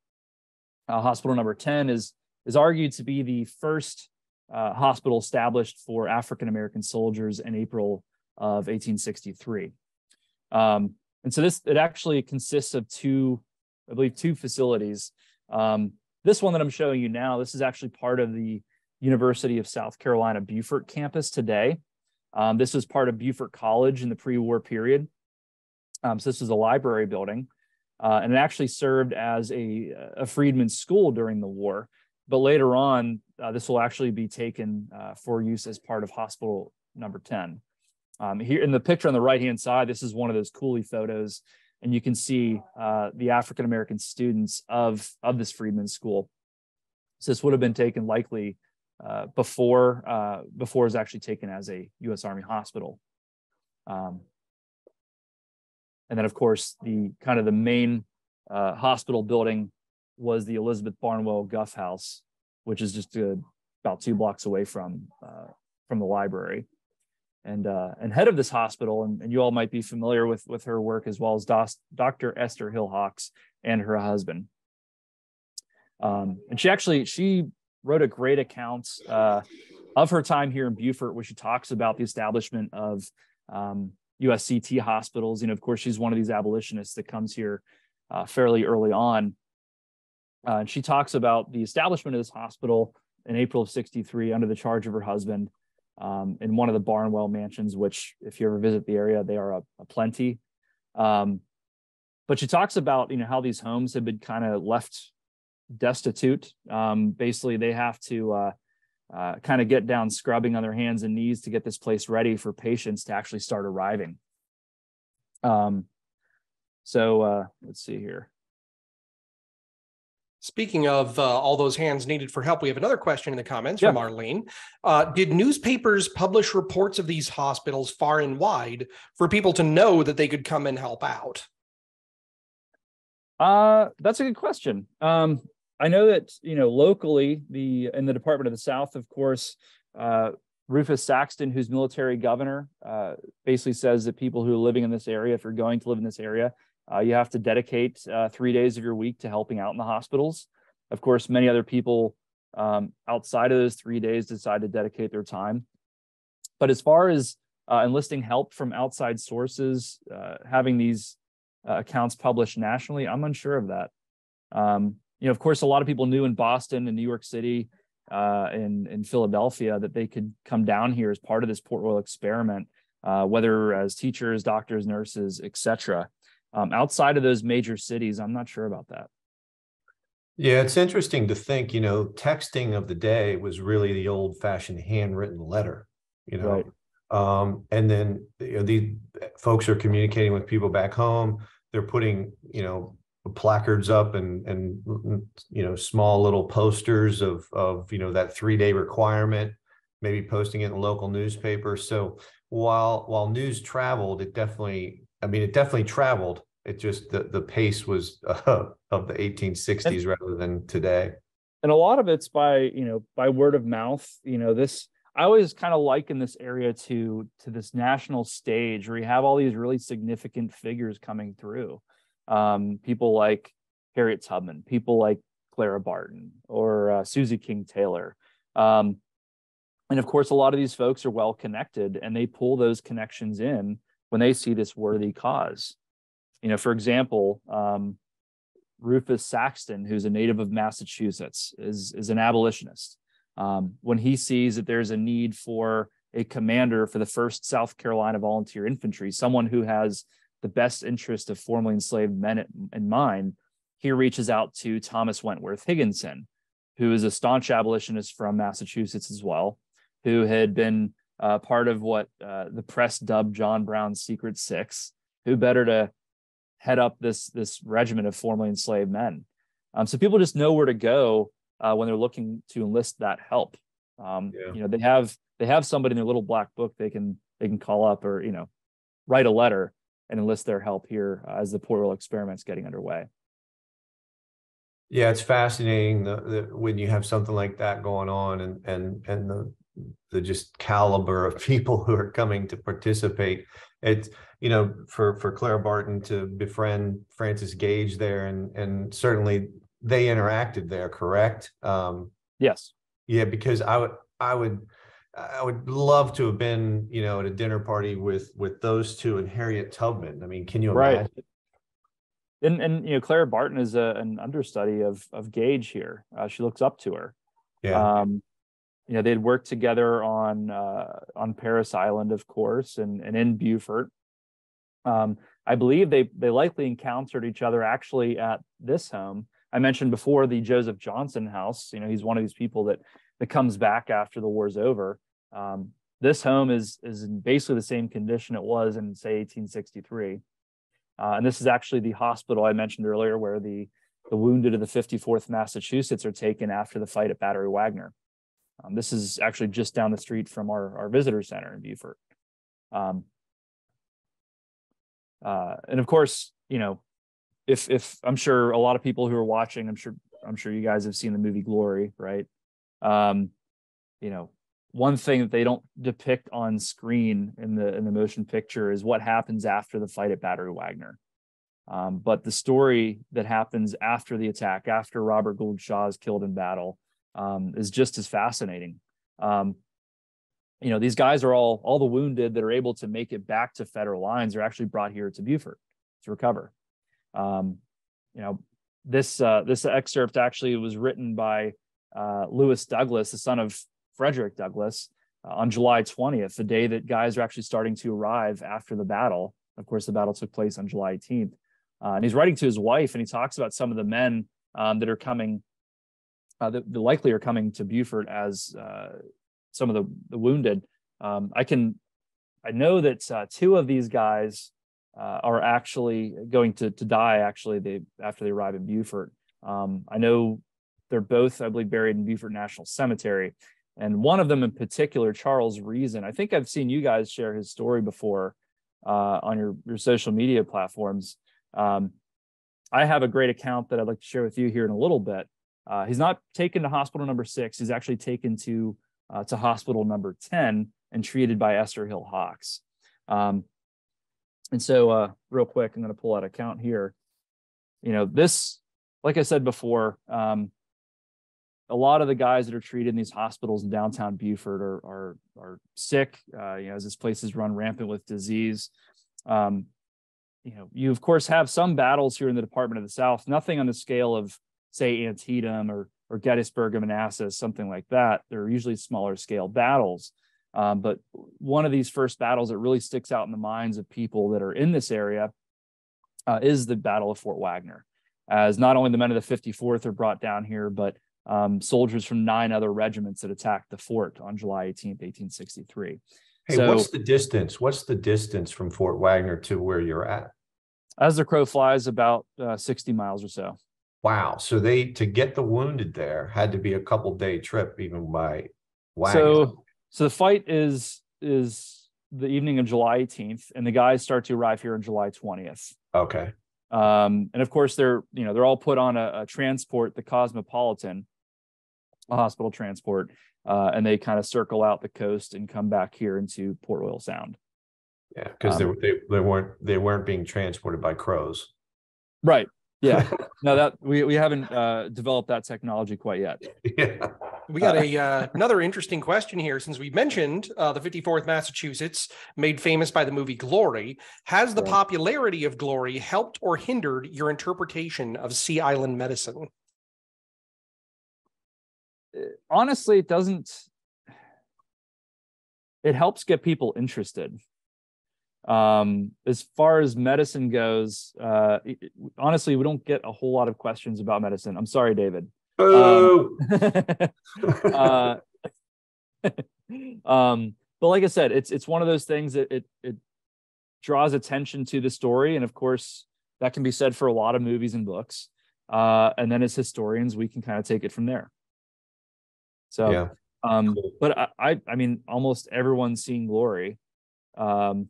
uh, hospital number 10, is, is argued to be the first uh, hospital established for African American soldiers in April of 1863. Um, and so this it actually consists of two, I believe, two facilities. Um, this one that I'm showing you now, this is actually part of the University of South Carolina Beaufort campus today. Um, this was part of Beaufort College in the pre-war period. Um, so this was a library building, uh, and it actually served as a, a freedmen's school during the war. But later on, uh, this will actually be taken uh, for use as part of hospital number 10. Um, here in the picture on the right-hand side, this is one of those Cooley photos, and you can see uh, the African-American students of, of this freedmen's school. So this would have been taken likely uh, before uh, before it was actually taken as a U.S. Army hospital. Um, and then, of course, the kind of the main uh, hospital building was the Elizabeth Barnwell Gough House, which is just uh, about two blocks away from uh, from the library. And uh, and head of this hospital, and, and you all might be familiar with with her work as well as Dos, Dr. Esther Hill Hawks and her husband. Um, and she actually she wrote a great account uh, of her time here in Beaufort, where she talks about the establishment of um, USCT hospitals. You know, of course, she's one of these abolitionists that comes here uh, fairly early on. Uh, and she talks about the establishment of this hospital in April of 63 under the charge of her husband um, in one of the Barnwell mansions, which, if you ever visit the area, they are a, a plenty. Um, but she talks about, you know, how these homes have been kind of left destitute. Um, basically, they have to uh, uh, kind of get down scrubbing on their hands and knees to get this place ready for patients to actually start arriving. Um, so uh, let's see here. Speaking of uh, all those hands needed for help, we have another question in the comments yeah. from Arlene. Uh, did newspapers publish reports of these hospitals far and wide for people to know that they could come and help out? Uh, that's a good question. Um, I know that you know locally, the in the Department of the South, of course, uh, Rufus Saxton, who's military governor, uh, basically says that people who are living in this area, if you're going to live in this area, uh, you have to dedicate uh, three days of your week to helping out in the hospitals. Of course, many other people um, outside of those three days decide to dedicate their time. But as far as uh, enlisting help from outside sources, uh, having these accounts published nationally, I'm unsure of that. Um, you know, of course, a lot of people knew in Boston and New York City uh, and in Philadelphia that they could come down here as part of this Port Royal experiment, uh, whether as teachers, doctors, nurses, etc. Um, outside of those major cities, I'm not sure about that. Yeah, it's interesting to think, you know, texting of the day was really the old fashioned handwritten letter, you know. Right. Um, and then you know, these folks are communicating with people back home. They're putting, you know, placards up and and you know small little posters of of you know that three day requirement maybe posting it in local newspaper. So while while news traveled it definitely i mean it definitely traveled. It just the the pace was uh, of the 1860s rather than today. And a lot of it's by you know by word of mouth. You know this i always kind of liken this area to to this national stage where you have all these really significant figures coming through um, people like Harriet Tubman, people like Clara Barton or uh, Susie King Taylor. Um, and of course, a lot of these folks are well connected and they pull those connections in when they see this worthy cause. You know, for example, um, Rufus Saxton, who's a native of Massachusetts, is, is an abolitionist. Um, when he sees that there's a need for a commander for the 1st South Carolina Volunteer Infantry, someone who has the best interest of formerly enslaved men in mind, he reaches out to Thomas Wentworth Higginson, who is a staunch abolitionist from Massachusetts as well, who had been uh, part of what uh, the press dubbed John Brown's Secret Six. Who better to head up this this regiment of formerly enslaved men? Um, so people just know where to go uh, when they're looking to enlist that help. Um, yeah. You know, they have they have somebody in their little black book they can they can call up or you know write a letter and enlist their help here uh, as the Port Royal experiment's getting underway. Yeah, it's fascinating the, the, when you have something like that going on and and and the the just caliber of people who are coming to participate. It's you know for for Clara Barton to befriend Frances Gage there, and and certainly they interacted there. Correct? Um, yes. Yeah, because I would I would I would love to have been you know at a dinner party with with those two and Harriet Tubman. I mean, can you imagine? Right. And and you know Clara Barton is a, an understudy of of Gage here. Uh, she looks up to her. Yeah. Um, you know they'd worked together on uh, on Parris Island, of course, and and in Beaufort. Um, I believe they they likely encountered each other actually at this home. I mentioned before the Joseph Johnson house. You know, he's one of these people that that comes back after the war's over. Um, this home is is in basically the same condition it was in say 1863, uh, and this is actually the hospital I mentioned earlier, where the the wounded of the 54th Massachusetts are taken after the fight at Battery Wagner. Um, this is actually just down the street from our, our visitor center in Beaufort. Um, uh, and of course, you know, if if I'm sure a lot of people who are watching, I'm sure I'm sure you guys have seen the movie Glory, right? Um, you know, one thing that they don't depict on screen in the in the motion picture is what happens after the fight at Battery Wagner. Um, but the story that happens after the attack, after Robert Gould Shaw is killed in battle, um, is just as fascinating. Um, you know, these guys are all all the wounded that are able to make it back to federal lines are actually brought here to Beaufort to recover. Um, you know, this uh, this excerpt actually was written by uh, Lewis Douglass, the son of Frederick Douglass, uh, on July 20th, the day that guys are actually starting to arrive after the battle. Of course, the battle took place on July 18th. Uh, and he's writing to his wife, and he talks about some of the men um, that are coming uh, that, that, likely are coming to Beaufort as uh, some of the, the wounded. Um, I can, I know that two of these guys are actually going to to die. Actually, they after they arrive in Beaufort. Um, I know they're both, I believe, buried in Beaufort National Cemetery, and one of them in particular, Charles Reason. I think I've seen you guys share his story before uh, on your your social media platforms. Um, I have a great account that I'd like to share with you here in a little bit. Uh, he's not taken to hospital number six. He's actually taken to uh, to hospital number ten and treated by Esther Hill Hawks. Um, and so, uh, real quick, I'm going to pull out a count here. You know, this, like I said before, um, a lot of the guys that are treated in these hospitals in downtown Beaufort are are, are sick. Uh, you know, as this place is run rampant with disease. Um, you know, you of course have some battles here in the Department of the South. Nothing on the scale of say Antietam or or Gettysburg or Manassas, something like that. They're usually smaller scale battles. Um, but one of these first battles that really sticks out in the minds of people that are in this area uh, is the Battle of Fort Wagner, as not only the men of the 54th are brought down here, but um, soldiers from nine other regiments that attacked the fort on July 18th, 1863. Hey, so, what's the distance? What's the distance from Fort Wagner to where you're at? As the crow flies, about uh, 60 miles or so. Wow. So they to get the wounded there had to be a couple day trip even by wagon. So so the fight is is the evening of July 18th, and the guys start to arrive here on July 20th. Okay. Um, and of course they're you know they're all put on a, a transport, the Cosmopolitan, a hospital transport, uh, and they kind of circle out the coast and come back here into Port Royal Sound. Yeah, because um, they, they they weren't they weren't being transported by crows. Right. Yeah. no, that we we haven't uh, developed that technology quite yet. Yeah. We got a uh, another interesting question here. Since we mentioned uh, the 54th Massachusetts, made famous by the movie Glory, has the Right. popularity of Glory helped or hindered your interpretation of Sea Island medicine? Honestly it doesn't it helps get people interested. Um as far as medicine goes uh it- honestly we don't get a whole lot of questions about medicine. I'm sorry david. Boo! uh, um but like i said it's it's one of those things that it it draws attention to the story. And of course that can be said for a lot of movies and books. Uh and then as historians we can kind of take it from there so Yeah. um Cool. but I, I i mean almost everyone's seen glory um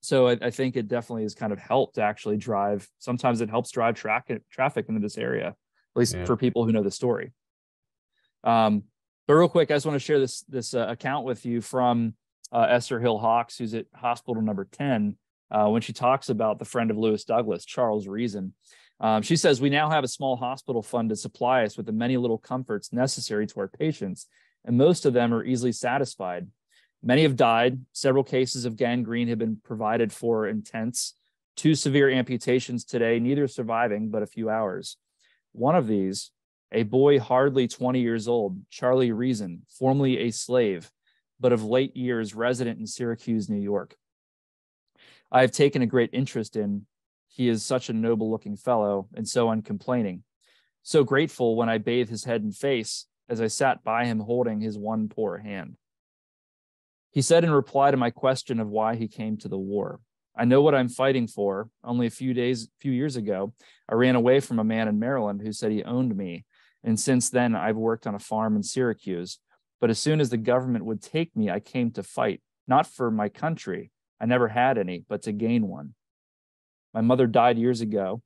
so I, I think it definitely has kind of helped actually drive sometimes it helps drive track traffic into this area at least Yeah. for people who know the story um but real quick i just want to share this this uh, account with you from uh, esther hill hawks who's at hospital number 10 uh, when she talks about the friend of lewis douglass charles reason um, she says, We now have a small hospital fund to supply us with the many little comforts necessary to our patients, and most of them are easily satisfied. Many have died. Several cases of gangrene have been provided for in tents. Two severe amputations today, neither surviving but a few hours. One of these, a boy hardly 20 years old, Charlie Reason, formerly a slave, but of late years resident in Syracuse, New York. I have taken a great interest in he is such a noble looking fellow and so uncomplaining. So grateful when I bathe his head and face as I sat by him holding his one poor hand. He said in reply to my question of why he came to the war, I know what I'm fighting for. Only a few days, few years ago, I ran away from a man in Maryland who said he owned me. And since then, I've worked on a farm in Syracuse. But as soon as the government would take me, I came to fight, not for my country. I never had any, but to gain one. My mother died years ago.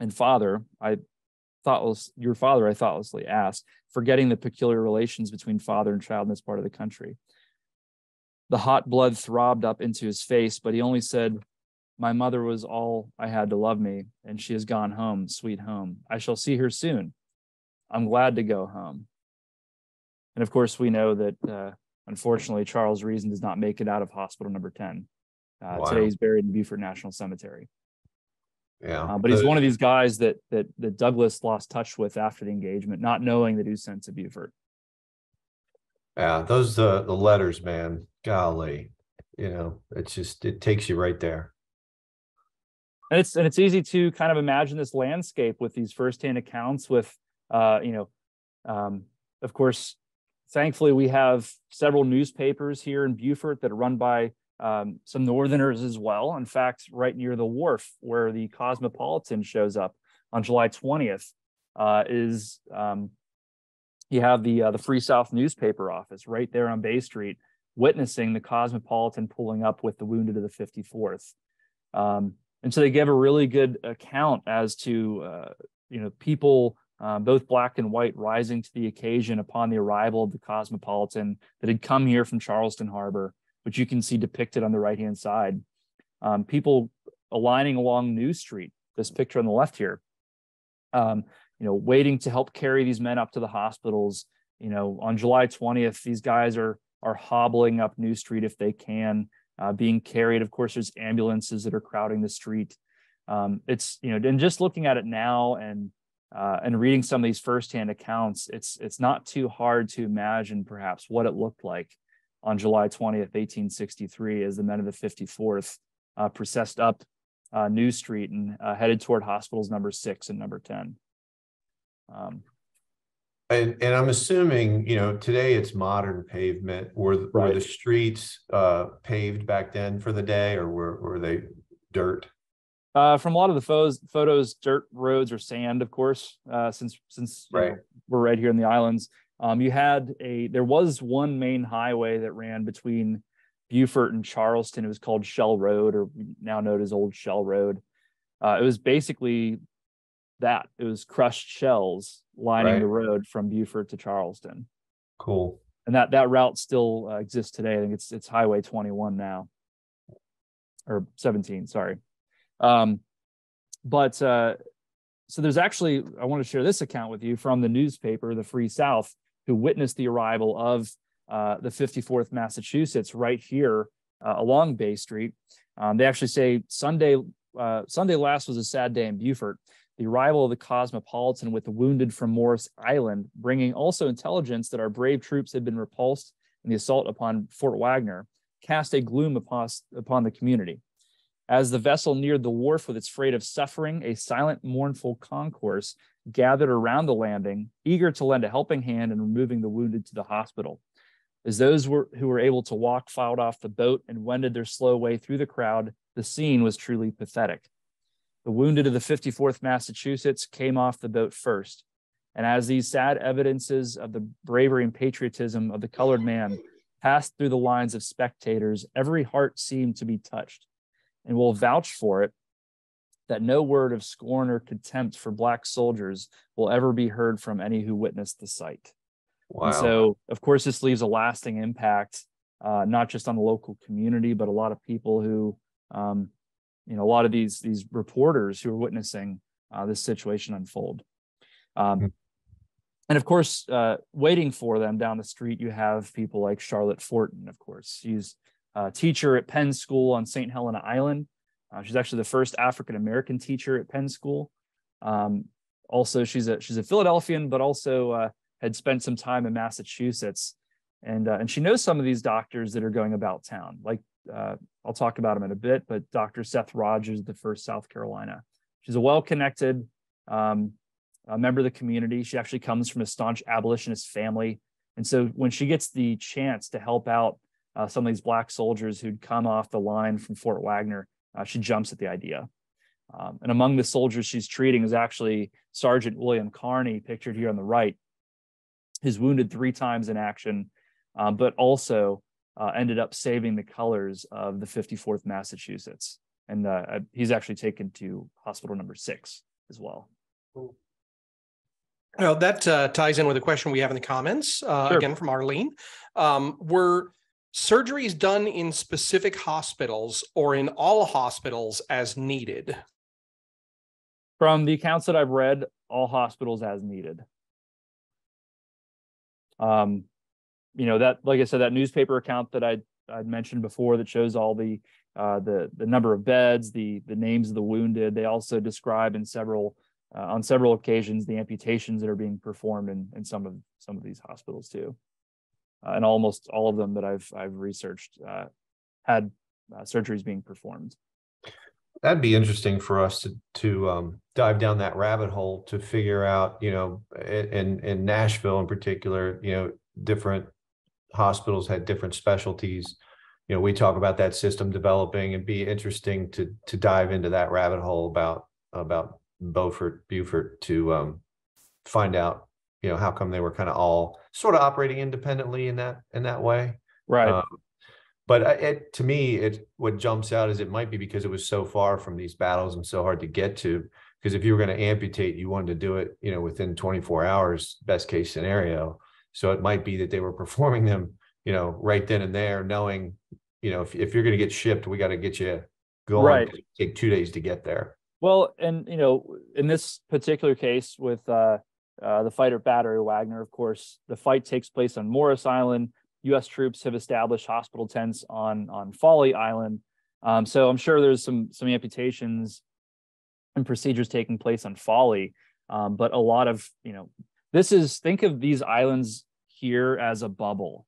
And father, I thoughtless, your father, I thoughtlessly asked, forgetting the peculiar relations between father and child in this part of the country. The hot blood throbbed up into his face, but he only said, My mother was all I had to love me, and she has gone home, sweet home. I shall see her soon. I'm glad to go home. And of course, we know that uh, unfortunately, Charles Reason does not make it out of hospital number 10. Uh, Wow. Today he's buried in Beaufort National Cemetery. Yeah. Uh, but he's The- one of these guys that that that Douglass lost touch with after the engagement, not knowing that he was sent to Beaufort. Yeah, those uh the letters, man. Golly. You know, it's just it takes you right there. And it's and it's easy to kind of imagine this landscape with these firsthand accounts. With uh, you know, um, of course, thankfully we have several newspapers here in Beaufort that are run by um, some Northerners as well. In fact, right near the wharf where the Cosmopolitan shows up on July twentieth uh, is um, you have the uh, the Free South newspaper office right there on Bay Street, witnessing the Cosmopolitan pulling up with the wounded of the 54th. Um, and so they give a really good account as to uh, you know people uh, both black and white rising to the occasion upon the arrival of the Cosmopolitan that had come here from Charleston Harbor, which you can see depicted on the right hand side. Um, people aligning along New Street, this picture on the left here, um, you know, waiting to help carry these men up to the hospitals. You know, on July 20th, these guys are are hobbling up New Street if they can, uh, being carried. Of course, there's ambulances that are crowding the street. Um, it's you know, and just looking at it now and uh, and reading some of these firsthand accounts, it's it's not too hard to imagine perhaps what it looked like on July 20th, 1863, as the men of the 54th uh, processed up uh, New Street and uh, headed toward hospitals number six and number 10. Um, And and I'm assuming, you know, today it's modern pavement. Were th- were the streets uh paved back then for the day or were were they dirt? Uh, from a lot of the photos, photos, dirt roads or sand, of course, uh, since since Right. know, we're right here in the islands. Um, you had a there was one main highway that ran between Beaufort and Charleston. It was called Shell Road, or now known as Old Shell Road. Uh, it was basically that. It was crushed shells lining the road from Beaufort to Charleston, Cool. and that that route still uh, exists today. I think it's it's Highway 21 now, or 17. Sorry. Um, but uh, so there's actually, I want to share this account with you from the newspaper, the Free South, who witnessed the arrival of uh, the 54th Massachusetts right here uh, along Bay Street. Um, they actually say Sunday, uh, Sunday last was a sad day in Beaufort. The arrival of the Cosmopolitan with the wounded from Morris Island, bringing also intelligence that our brave troops had been repulsed in the assault upon Fort Wagner, cast a gloom upon, upon the community. As the vessel neared the wharf with its freight of suffering, a silent, mournful concourse gathered around the landing, eager to lend a helping hand in removing the wounded to the hospital. As those were, who were able to walk filed off the boat and wended their slow way through the crowd, the scene was truly pathetic. The wounded of the 54th Massachusetts came off the boat first. And as these sad evidences of the bravery and patriotism of the colored man passed through the lines of spectators, every heart seemed to be touched and will vouch for it that no word of scorn or contempt for Black soldiers will ever be heard from any who witnessed the sight. Wow. And so, of course, this leaves a lasting impact, uh, not just on the local community, but a lot of people who, um, you know, a lot of these these reporters who are witnessing uh, this situation unfold. Um, mm-hmm. And of course, uh, waiting for them down the street, you have people like Charlotte Forten. Of course, she's a teacher at Penn School on St. Helena Island. Uh, she's actually the first African American teacher at Penn School. Um, also, she's a she's a Philadelphian, but also uh, had spent some time in Massachusetts, and uh, and she knows some of these doctors that are going about town. Like uh, I'll talk about them in a bit, but Dr. Seth Rogers, the first South Carolina. She's a well-connected um, a member of the community. She actually comes from a staunch abolitionist family, and so when she gets the chance to help out uh, some of these black soldiers who'd come off the line from Fort Wagner, uh, she jumps at the idea. Um, and among the soldiers she's treating is actually Sergeant William Carney, pictured here on the right, He's wounded three times in action, um, but also uh, ended up saving the colors of the 54th Massachusetts. And uh, uh, he's actually taken to hospital number six as well. Well, that uh, ties in with a question we have in the comments, uh, sure. again from Arlene. Um, were surgeries done in specific hospitals or in all hospitals as needed? From the accounts that I've read, all hospitals as needed. Um, you know that, like I said, that newspaper account that I I'd mentioned before that shows all the uh, the the number of beds, the the names of the wounded. They also describe in several uh, on several occasions the amputations that are being performed in in some of some of these hospitals too, uh, and almost all of them that I've I've researched uh, had uh, surgeries being performed. That'd be interesting for us to to um, dive down that rabbit hole to figure out, you know, in in Nashville in particular, you know, different hospitals had different specialties. You know, we talk about that system developing and be interesting to to dive into that rabbit hole about about Beaufort, Beaufort to um, find out, you know, how come they were kind of all sort of operating independently in that in that way. Right. Um, but it to me it what jumps out is it might be because it was so far from these battles and so hard to get to because if you were going to amputate you wanted to do it you know within 24 hours best case scenario so it might be that they were performing them you know right then and there knowing you know if, if you're going to get shipped we got to get you going right. take two days to get there well and you know in this particular case with uh, uh, the fighter battery wagner of course the fight takes place on morris island U.S. troops have established hospital tents on on Folly Island. Um, so I'm sure there's some some amputations and procedures taking place on Folly, um, but a lot of you know this is think of these islands here as a bubble.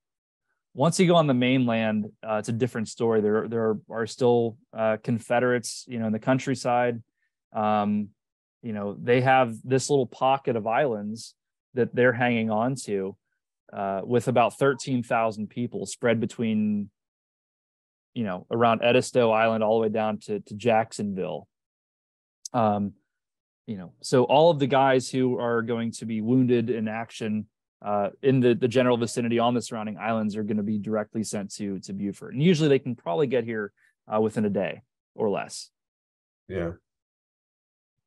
Once you go on the mainland, uh, it's a different story. There there are still uh, Confederates, you know, in the countryside. Um, you know, they have this little pocket of islands that they're hanging on to uh, with about 13,000 people spread between, you know, around Edisto Island all the way down to, to Jacksonville. Um, you know, so all of the guys who are going to be wounded in action uh, in the, the general vicinity on the surrounding islands are going to be directly sent to to Beaufort, and usually they can probably get here uh, within a day or less. Yeah.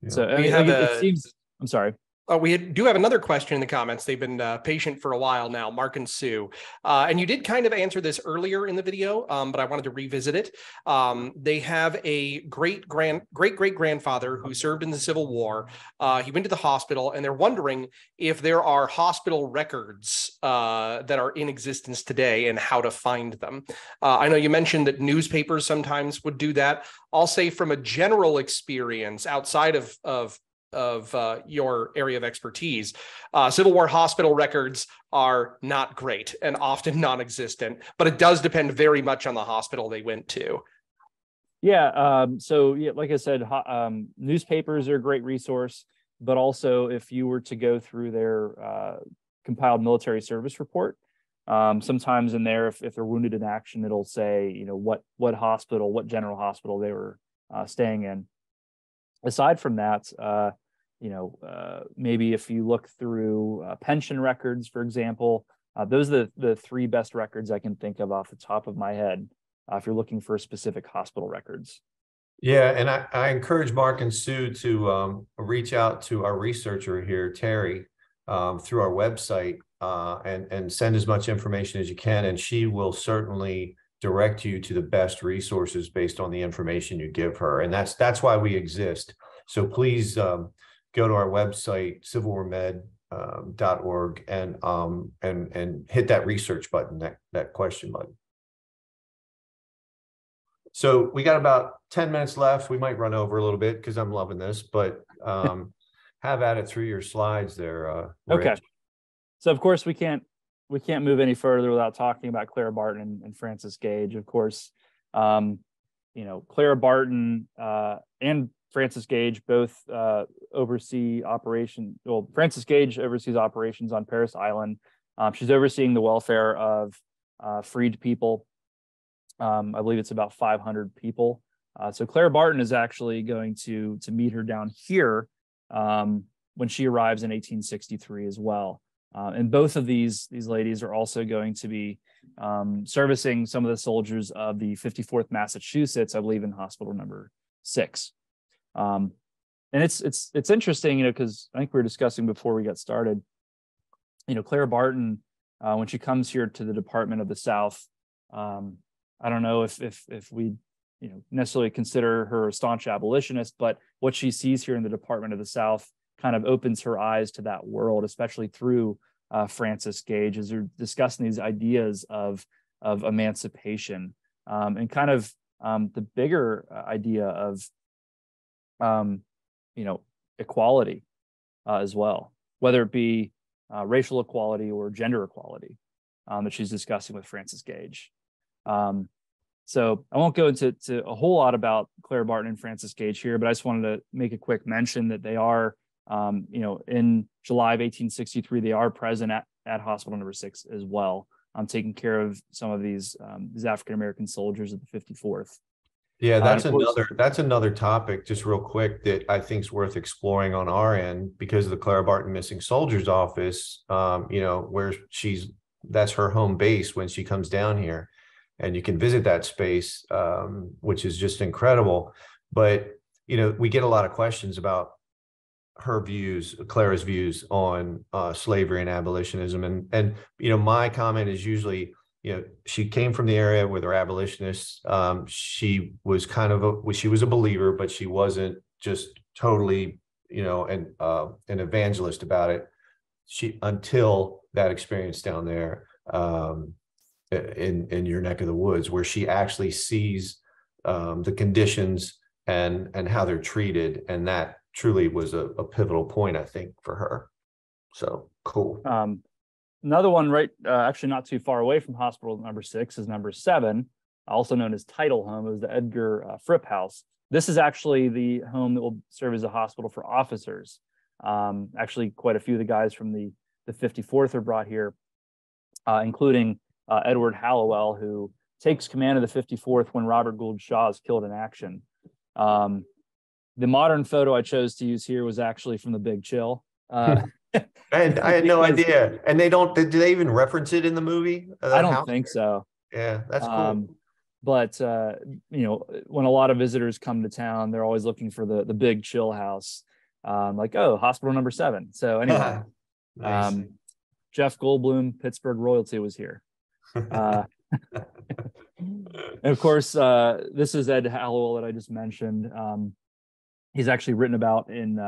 Yeah. So I mean, uh, it, it seems. I'm sorry. Uh, we had, do have another question in the comments. They've been uh, patient for a while now, Mark and Sue. Uh, and you did kind of answer this earlier in the video, um, but I wanted to revisit it. Um, they have a great grand, great great grandfather who served in the Civil War. Uh, he went to the hospital, and they're wondering if there are hospital records uh, that are in existence today and how to find them. I know you mentioned that newspapers sometimes would do that. I'll say from a general experience outside of of of uh, your area of expertise. Uh, Civil War hospital records are not great and often non-existent, but it does depend very much on the hospital they went to. Yeah. Um, so, yeah, like I said, um, newspapers are a great resource, but also if you were to go through their uh, compiled military service report, um, sometimes in there, if, if they're wounded in action, it'll say, you know, what what hospital, what general hospital they were uh, staying in. Aside from that, uh, you know, uh, maybe if you look through uh, pension records, for example, uh, those are the, the three best records I can think of off the top of my head uh, if you're looking for specific hospital records. Yeah, and I, I encourage Mark and Sue to um, reach out to our researcher here, Terry, um, through our website uh, and, and send as much information as you can. And she will certainly direct you to the best resources based on the information you give her. And that's that's why we exist. So please um, go to our website, civilwarmed.org, um, and um, and and hit that research button, that that question button. So we got about 10 minutes left. We might run over a little bit because I'm loving this, but um, have at it through your slides there. Uh, okay. So of course we can't we can't move any further without talking about Clara Barton and, and Frances Gage. Of course, um, you know Clara Barton uh, and Frances Gage both uh, oversee operation. Well, Frances Gage oversees operations on Parris Island. Um, she's overseeing the welfare of uh, freed people. Um, I believe it's about 500 people. Uh, so Claire Barton is actually going to to meet her down here um, when she arrives in 1863 as well. Uh, and both of these these ladies are also going to be um, servicing some of the soldiers of the 54th Massachusetts, I believe, in hospital number six. Um, and it's it's it's interesting, you know, because I think we were discussing before we got started. You know, Clara Barton, uh, when she comes here to the Department of the South, um, I don't know if if if we you know necessarily consider her a staunch abolitionist, but what she sees here in the Department of the South kind of opens her eyes to that world, especially through uh, Frances Gage as they're discussing these ideas of of emancipation um, and kind of um, the bigger uh, idea of um, you know, equality uh, as well, whether it be uh, racial equality or gender equality um, that she's discussing with Frances Gage. Um, so I won't go into to a whole lot about Clara Barton and Frances Gage here, but I just wanted to make a quick mention that they are, um, you know, in July of 1863, they are present at, at hospital number six as well, um, taking care of some of these um, these African American soldiers of the 54th. Yeah, that's another that's another topic, just real quick, that I think is worth exploring on our end because of the Clara Barton Missing Soldiers office. Um, you know, where she's that's her home base when she comes down here, and you can visit that space, um, which is just incredible. But you know, we get a lot of questions about her views, Clara's views on uh, slavery and abolitionism, and and you know, my comment is usually you know, she came from the area where they're abolitionists. Um, she was kind of a, she was a believer, but she wasn't just totally, you know, an uh, an evangelist about it. She until that experience down there um, in in your neck of the woods, where she actually sees um, the conditions and and how they're treated, and that truly was a, a pivotal point, I think, for her. So cool. Um, Another one, right, uh, actually not too far away from hospital number six, is number seven, also known as Tidalholm, is the Edgar uh, Fripp House. This is actually the home that will serve as a hospital for officers. Um, actually, quite a few of the guys from the the 54th are brought here, uh, including uh, Edward Hallowell, who takes command of the 54th when Robert Gould Shaw is killed in action. Um, the modern photo I chose to use here was actually from the Big Chill. Uh, and I had no idea. And they don't. Do they even reference it in the movie? Uh, I don't house? think so. Yeah, that's cool. Um, but uh, you know, when a lot of visitors come to town, they're always looking for the the big chill house. um, like, oh, hospital number seven. So anyway, Nice. um, Jeff Goldblum, Pittsburgh royalty was here. Uh, and of course, uh, this is Ed Hallowell that I just mentioned. Um, he's actually written about in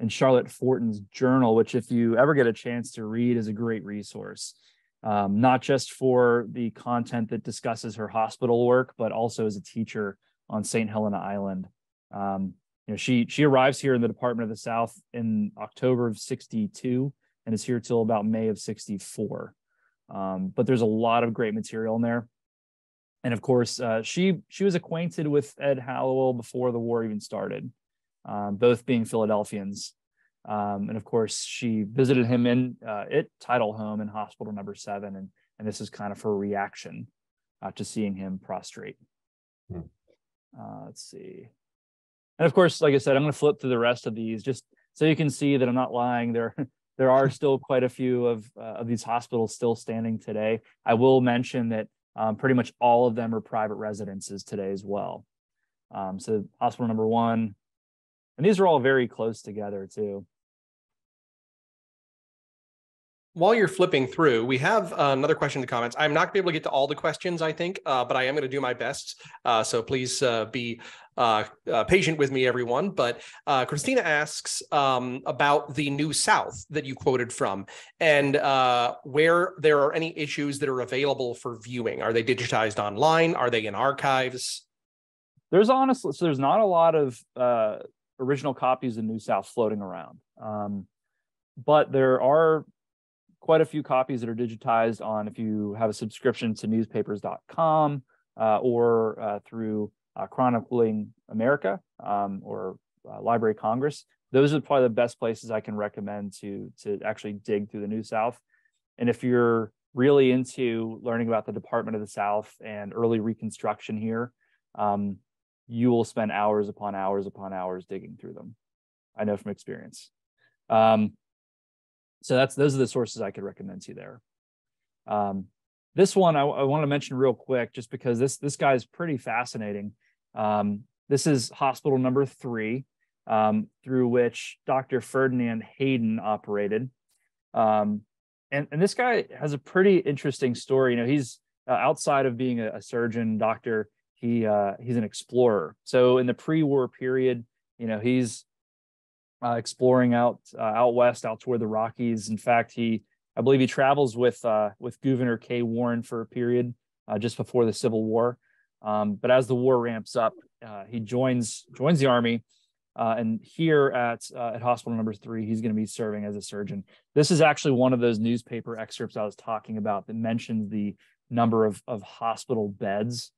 in Charlotte Forten's journal, which, if you ever get a chance to read, is a great resource. Um, not just for the content that discusses her hospital work, but also as a teacher on St. Helena Island. Um, you know, she she arrives here in the Department of the South in October of '62 and is here till about May of '64. Um, but there's a lot of great material in there. And of course, uh, she she was acquainted with Ed Hallowell before the war even started, um, both being Philadelphians. Um, and of course, she visited him in uh, at Tidalholm in Hospital Number Seven, and and this is kind of her reaction uh, to seeing him prostrate. Hmm. Uh, let's see. And of course, like I said, I'm going to flip through the rest of these just so you can see that I'm not lying. There, there are still quite a few of uh, of these hospitals still standing today. I will mention that um, pretty much all of them are private residences today as well. Um, so hospital number one, and these are all very close together too. While you're flipping through, we have uh, another question in the comments. I'm not going to be able to get to all the questions, I think, uh, but I am going to do my best. Uh, so please uh, be uh, uh, patient with me, everyone. But Christina asks um, about the New South that you quoted from and where there are any issues that are available for viewing. Are they digitized online? Are they in archives? There's honestly, so there's not a lot of original copies of New South floating around. Um, but there are quite a few copies that are digitized on if you have a subscription to newspapers.com uh, or uh, through uh, Chronicling America um, or uh, Library Congress. Those are probably the best places I can recommend to to actually dig through the New South. And if you're really into learning about the Department of the South and early Reconstruction here, um, you will spend hours upon hours upon hours digging through them. I know from experience. Um, so that's those are the sources I could recommend to you there. Um, this one I, I want to mention real quick, just because this this guy is pretty fascinating. Um, this is hospital number three, um, through which Dr. Ferdinand Hayden operated. Um, and, and this guy has a pretty interesting story. You know, he's uh, outside of being a, a surgeon, doctor, he uh, he's an explorer. So in the pre-war period, you know, he's uh, exploring out uh, out west, out toward the Rockies. In fact, he I believe he travels with uh, with Gouverneur K. Warren for a period uh, just before the Civil War. Um, but as the war ramps up, uh, he joins joins the army, and here at at Hospital Number Three, he's going to be serving as a surgeon. This is actually one of those newspaper excerpts I was talking about that mentions the number of of hospital beds.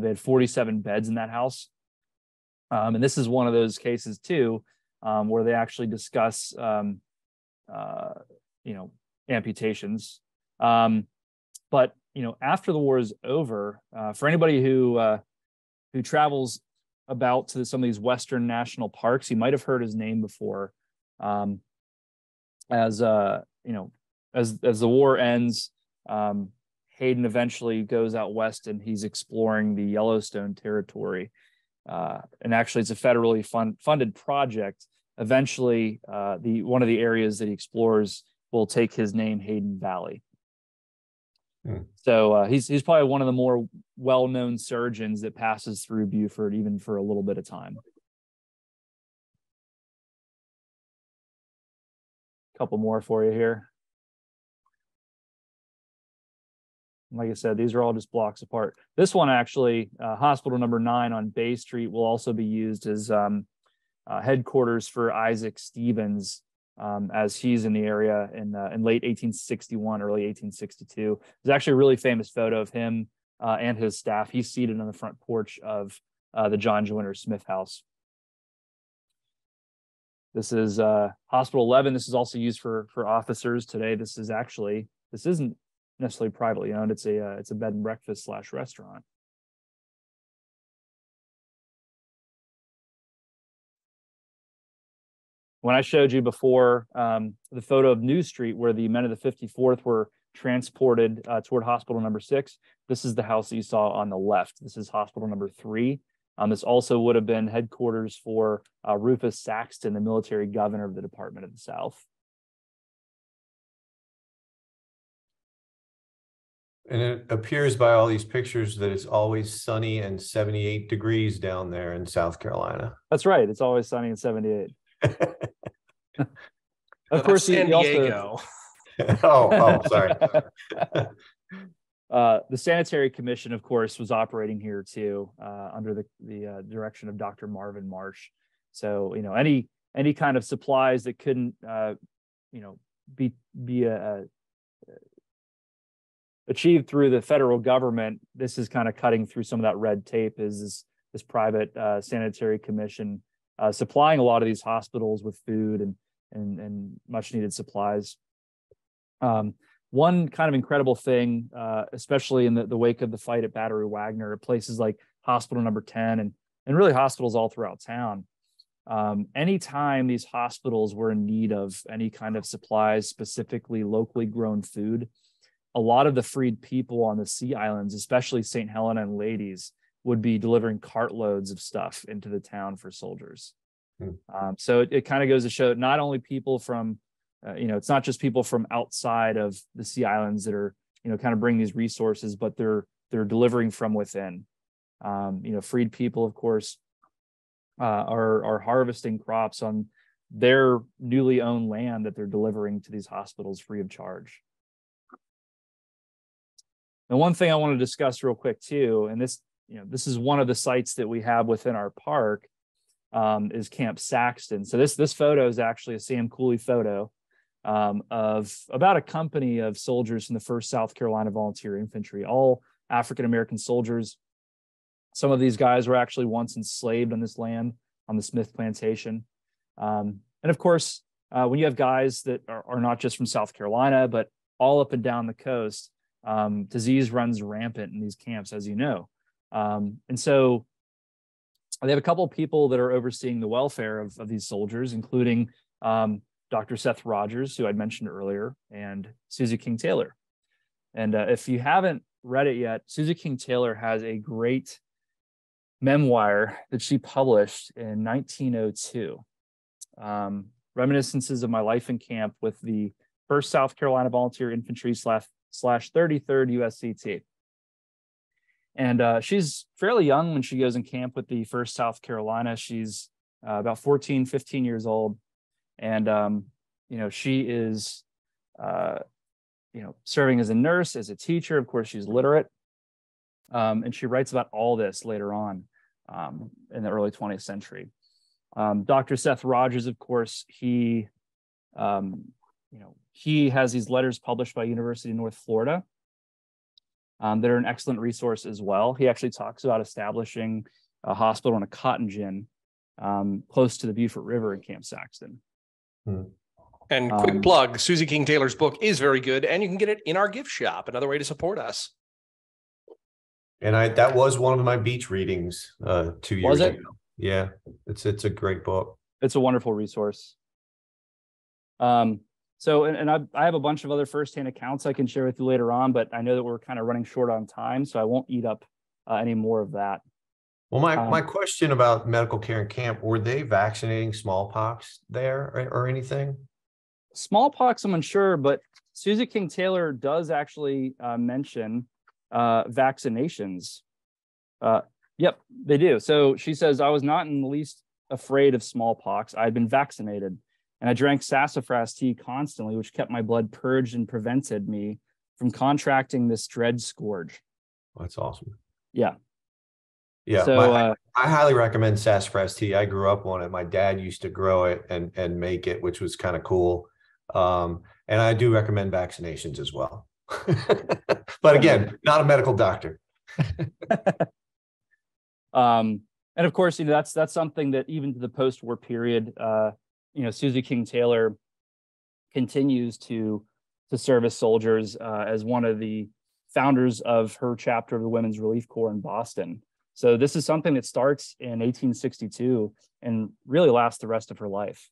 They had 47 beds in that house, um, and this is one of those cases too um, where they actually discuss, um, uh, you know, amputations. Um, but you know, after the war is over, uh, for anybody who uh, who travels about to some of these Western national parks, you might have heard his name before. Um, as uh, you know, as as the war ends, um, Hayden eventually goes out west and he's exploring the Yellowstone territory. Uh, and actually, it's a federally fund, funded project. Eventually, uh, the one of the areas that he explores will take his name, Hayden Valley. Hmm. So uh, he's he's probably one of the more well-known surgeons that passes through Beaufort, even for a little bit of time. A couple more for you here. Like I said, these are all just blocks apart. This one actually, uh, hospital number nine on Bay Street will also be used as um, uh, headquarters for Isaac Stevens um, as he's in the area in, uh, in late 1861, early 1862. There's actually a really famous photo of him uh, and his staff. He's seated on the front porch of uh, the John Joyner Smith House. This is uh, Hospital 11. This is also used for for officers today. This is actually this isn't necessarily privately owned. It's a uh, it's a bed and breakfast slash restaurant. When I showed you before um, the photo of New Street where the men of the 54th were transported uh, toward hospital number six, this is the house that you saw on the left. This is hospital number three. Um, this also would have been headquarters for uh, Rufus Saxton, the military governor of the Department of the South. And it appears by all these pictures that it's always sunny and 78 degrees down there in South Carolina. That's right. It's always sunny in 78. of Well, course, he, San he also, oh, oh, sorry. uh, the sanitary commission, of course, was operating here too, uh, under the the uh, direction of Dr. Marvin Marsh. So you know any any kind of supplies that couldn't uh, you know be be a, a achieved through the federal government. This is kind of cutting through some of that red tape. Is this this private uh, sanitary commission uh, supplying a lot of these hospitals with food and and and much needed supplies. Um, one kind of incredible thing, uh, especially in the, the wake of the fight at Battery Wagner, at places like Hospital Number 10 and, and really hospitals all throughout town. Um, anytime these hospitals were in need of any kind of supplies, specifically locally grown food, a lot of the freed people on the sea islands, especially St. Helena and Lady's, would be delivering cartloads of stuff into the town for soldiers. Hmm. Um, so it, it kind of goes to show not only people from uh, you know, it's not just people from outside of the Sea Islands that are, you know, kind of bring these resources, but they're they're delivering from within. Um, you know, freed people, of course, uh, are are harvesting crops on their newly owned land that they're delivering to these hospitals free of charge. And one thing I want to discuss real quick too, and this, you know, this is one of the sites that we have within our park, um, is Camp Saxton. So this this photo is actually a Sam Cooley photo um, of about a company of soldiers from the 1st South Carolina Volunteer Infantry, all African American soldiers. Some of these guys were actually once enslaved on this land on the Smith Plantation. Um, and of course, uh, when you have guys that are, are, not just from South Carolina, but all up and down the coast, um, disease runs rampant in these camps, as you know. Um, and so they have a couple of people that are overseeing the welfare of, of these soldiers, including um, Dr. Seth Rogers, who I'd mentioned earlier, and Susie King Taylor. And uh, if you haven't read it yet, Susie King Taylor has a great memoir that she published in 1902 um, Reminiscences of My Life in Camp with the 1st South Carolina Volunteer Infantry slash, slash 33rd USCT. And uh, she's fairly young when she goes in camp with the 1st South Carolina. She's uh, about 14, 15 years old and um, you know she is uh, you know serving as a nurse as a teacher of course she's literate um, and she writes about all this later on um, in the early 20th century um, dr seth rogers of course he um, you know he has these letters published by university of north florida um, that are an excellent resource as well he actually talks about establishing a hospital and a cotton gin um, close to the Beaufort River in Camp Saxton. And quick Um, plug, Susie King Taylor's book is very good, and you can get it in our gift shop. Another way to support us. And I, that was one of my beach readings, uh, two years Was it? ago. Yeah, it's, it's a great book. it's a wonderful resource. Um, so, and, and I, I have a bunch of other firsthand accounts I can share with you later on, but I know that we're kind of running short on time, so I won't eat up uh, any more of that. Well, my, Um, my question about medical care in camp, were they vaccinating smallpox there or, or anything? Smallpox, I'm unsure, but Susie King Taylor does actually uh, mention uh, vaccinations. Uh, yep, they do. So she says, I was not in the least afraid of smallpox. I had been vaccinated and I drank sassafras tea constantly, which kept my blood purged and prevented me from contracting this dread scourge. That's awesome. Yeah. Yeah, so, my- uh, I highly recommend sassafras tea. I grew up on it. My dad used to grow it and, and make it, which was kind of cool. Um, and I do recommend vaccinations as well. But again, not a medical doctor. um, and of course, you know that's that's something that even to the post-war period, uh, you know, Susie King Taylor continues to to service soldiers uh, as one of the founders of her chapter of the Women's Relief Corps in Boston. So this is something that starts in 1862 and really lasts the rest of her life.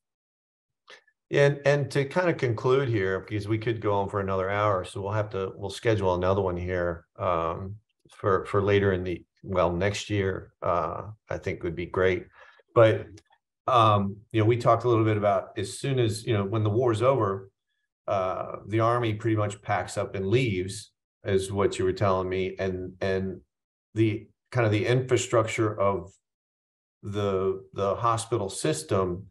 And, and to kind of conclude here, because we could go on for another hour, so we'll have to, we'll schedule another one here um, for, for later in the, well, next year, uh, I think would be great. But, um, you know, we talked a little bit about as soon as, you know, when the war's over, uh, the army pretty much packs up and leaves, is what you were telling me, and, and the kind of the infrastructure of the, the hospital system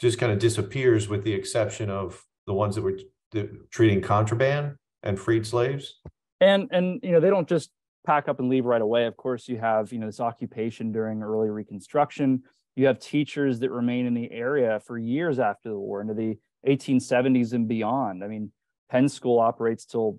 just kind of disappears with the exception of the ones that were t- treating contraband and freed slaves. and and you know they don't just pack up and leave right away. Of course you have you know this occupation during early reconstruction you have teachers that remain in the area for years after the war into the 1870s and beyond i mean penn school operates till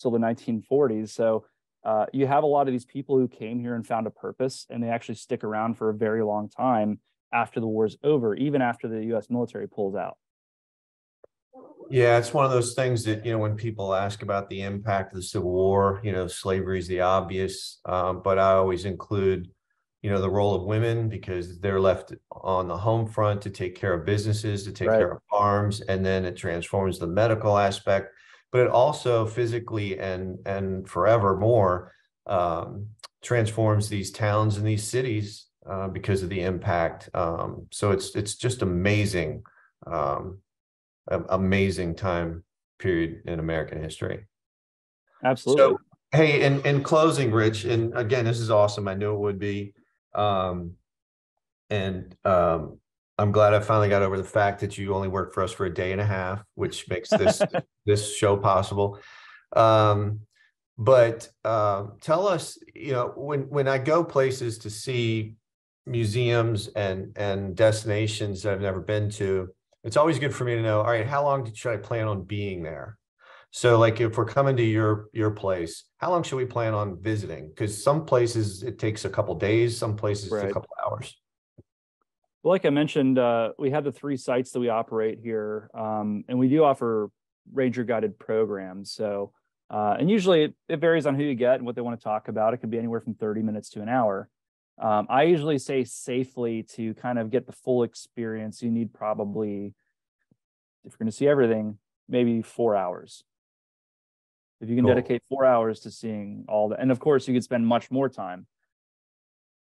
till the 1940s so uh, you have a lot of these people who came here and found a purpose and they actually stick around for a very long time after the war's over even after the us military pulls out Yeah, it's one of those things that, you know, when people ask about the impact of the Civil War, you know, slavery is the obvious. Um, but I always include, you know, the role of women because they're left on the home front to take care of businesses, to take Right. care of farms, and then it transforms the medical aspect. But it also physically and and forevermore um, transforms these towns and these cities uh, because of the impact. Um, so it's it's just amazing. Um, amazing time period in American history. absolutely So, hey, in in closing, Rich, and again, this is awesome. I knew it would be. Um, and um, I'm glad I finally got over the fact that you only worked for us for a day and a half, which makes this this show possible. Um, but uh, tell us, you know, when when I go places to see museums and and destinations that I've never been to, it's always good for me to know. All right, how long should I plan on being there? So, like, if we're coming to your your place, how long should we plan on visiting? Because some places it takes a couple days, some places it's a couple hours. Well, like I mentioned, uh, we have the three sites that we operate here, um, and we do offer ranger guided programs. So, uh, and usually it, it varies on who you get and what they want to talk about. It could be anywhere from 30 minutes to an hour. Um, I usually say safely to kind of get the full experience, you need probably, if you're going to see everything, maybe four hours. If you can Cool. dedicate four hours to seeing all the, and of course, you could spend much more time.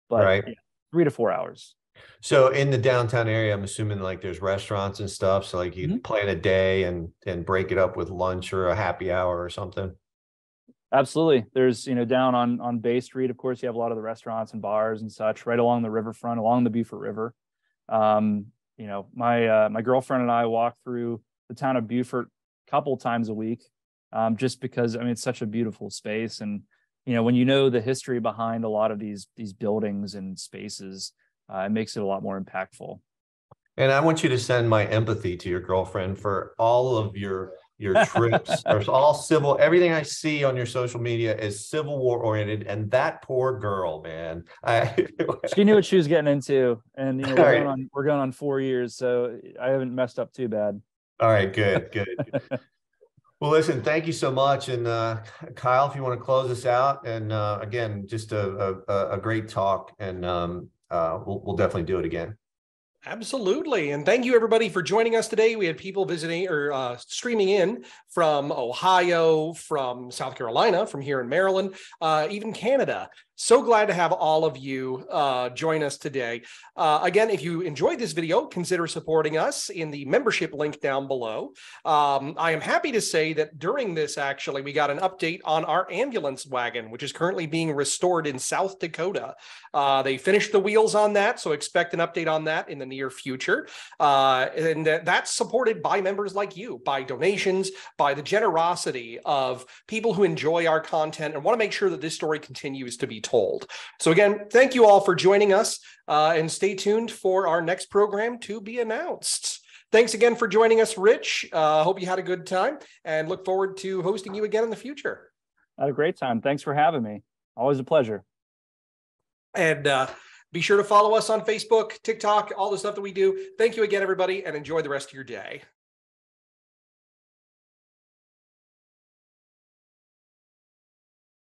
But Right. yeah, three to four hours. So, in the downtown area, I'm assuming like there's restaurants and stuff. So, like, you can plan a day and and break it up with lunch or a happy hour or something. Absolutely. There's, you know, down on on Bay Street, of course, you have a lot of the restaurants and bars and such right along the riverfront, along the Beaufort River. Um, you know, my uh, my girlfriend and I walk through the town of Beaufort a couple times a week, um, just because I mean it's such a beautiful space, and you know when you know the history behind a lot of these these buildings and spaces, uh, it makes it a lot more impactful. And I want you to send my empathy to your girlfriend for all of your your trips. There's all civil. Everything I see on your social media is Civil War oriented, and that poor girl, man. I She knew what she was getting into, and you know we're right. going on we're going on four years, so I haven't messed up too bad. All right, good, good. Well, listen, thank you so much. And uh, Kyle, if you want to close us out, and uh, again, just a, a, a great talk, and um, uh, we'll, we'll definitely do it again. Absolutely. And thank you everybody for joining us today. We had people visiting or uh, streaming in from Ohio, from South Carolina, from here in Maryland, uh, even Canada. So glad to have all of you uh, join us today. Uh, again, if you enjoyed this video, consider supporting us in the membership link down below. Um, I am happy to say that during this, actually, we got an update on our ambulance wagon, which is currently being restored in South Dakota. Uh, they finished the wheels on that, so expect an update on that in the near future. Uh, and that's supported by members like you, by donations, by the generosity of people who enjoy our content and want to make sure that this story continues to be told. So, again, thank you all for joining us uh, and stay tuned for our next program to be announced. Thanks again for joining us, Rich. Uh, hope you had a good time and look forward to hosting you again in the future. I had a great time. Thanks for having me. Always a pleasure. And uh, be sure to follow us on Facebook, TikTok, all the stuff that we do. Thank you again, everybody, and enjoy the rest of your day.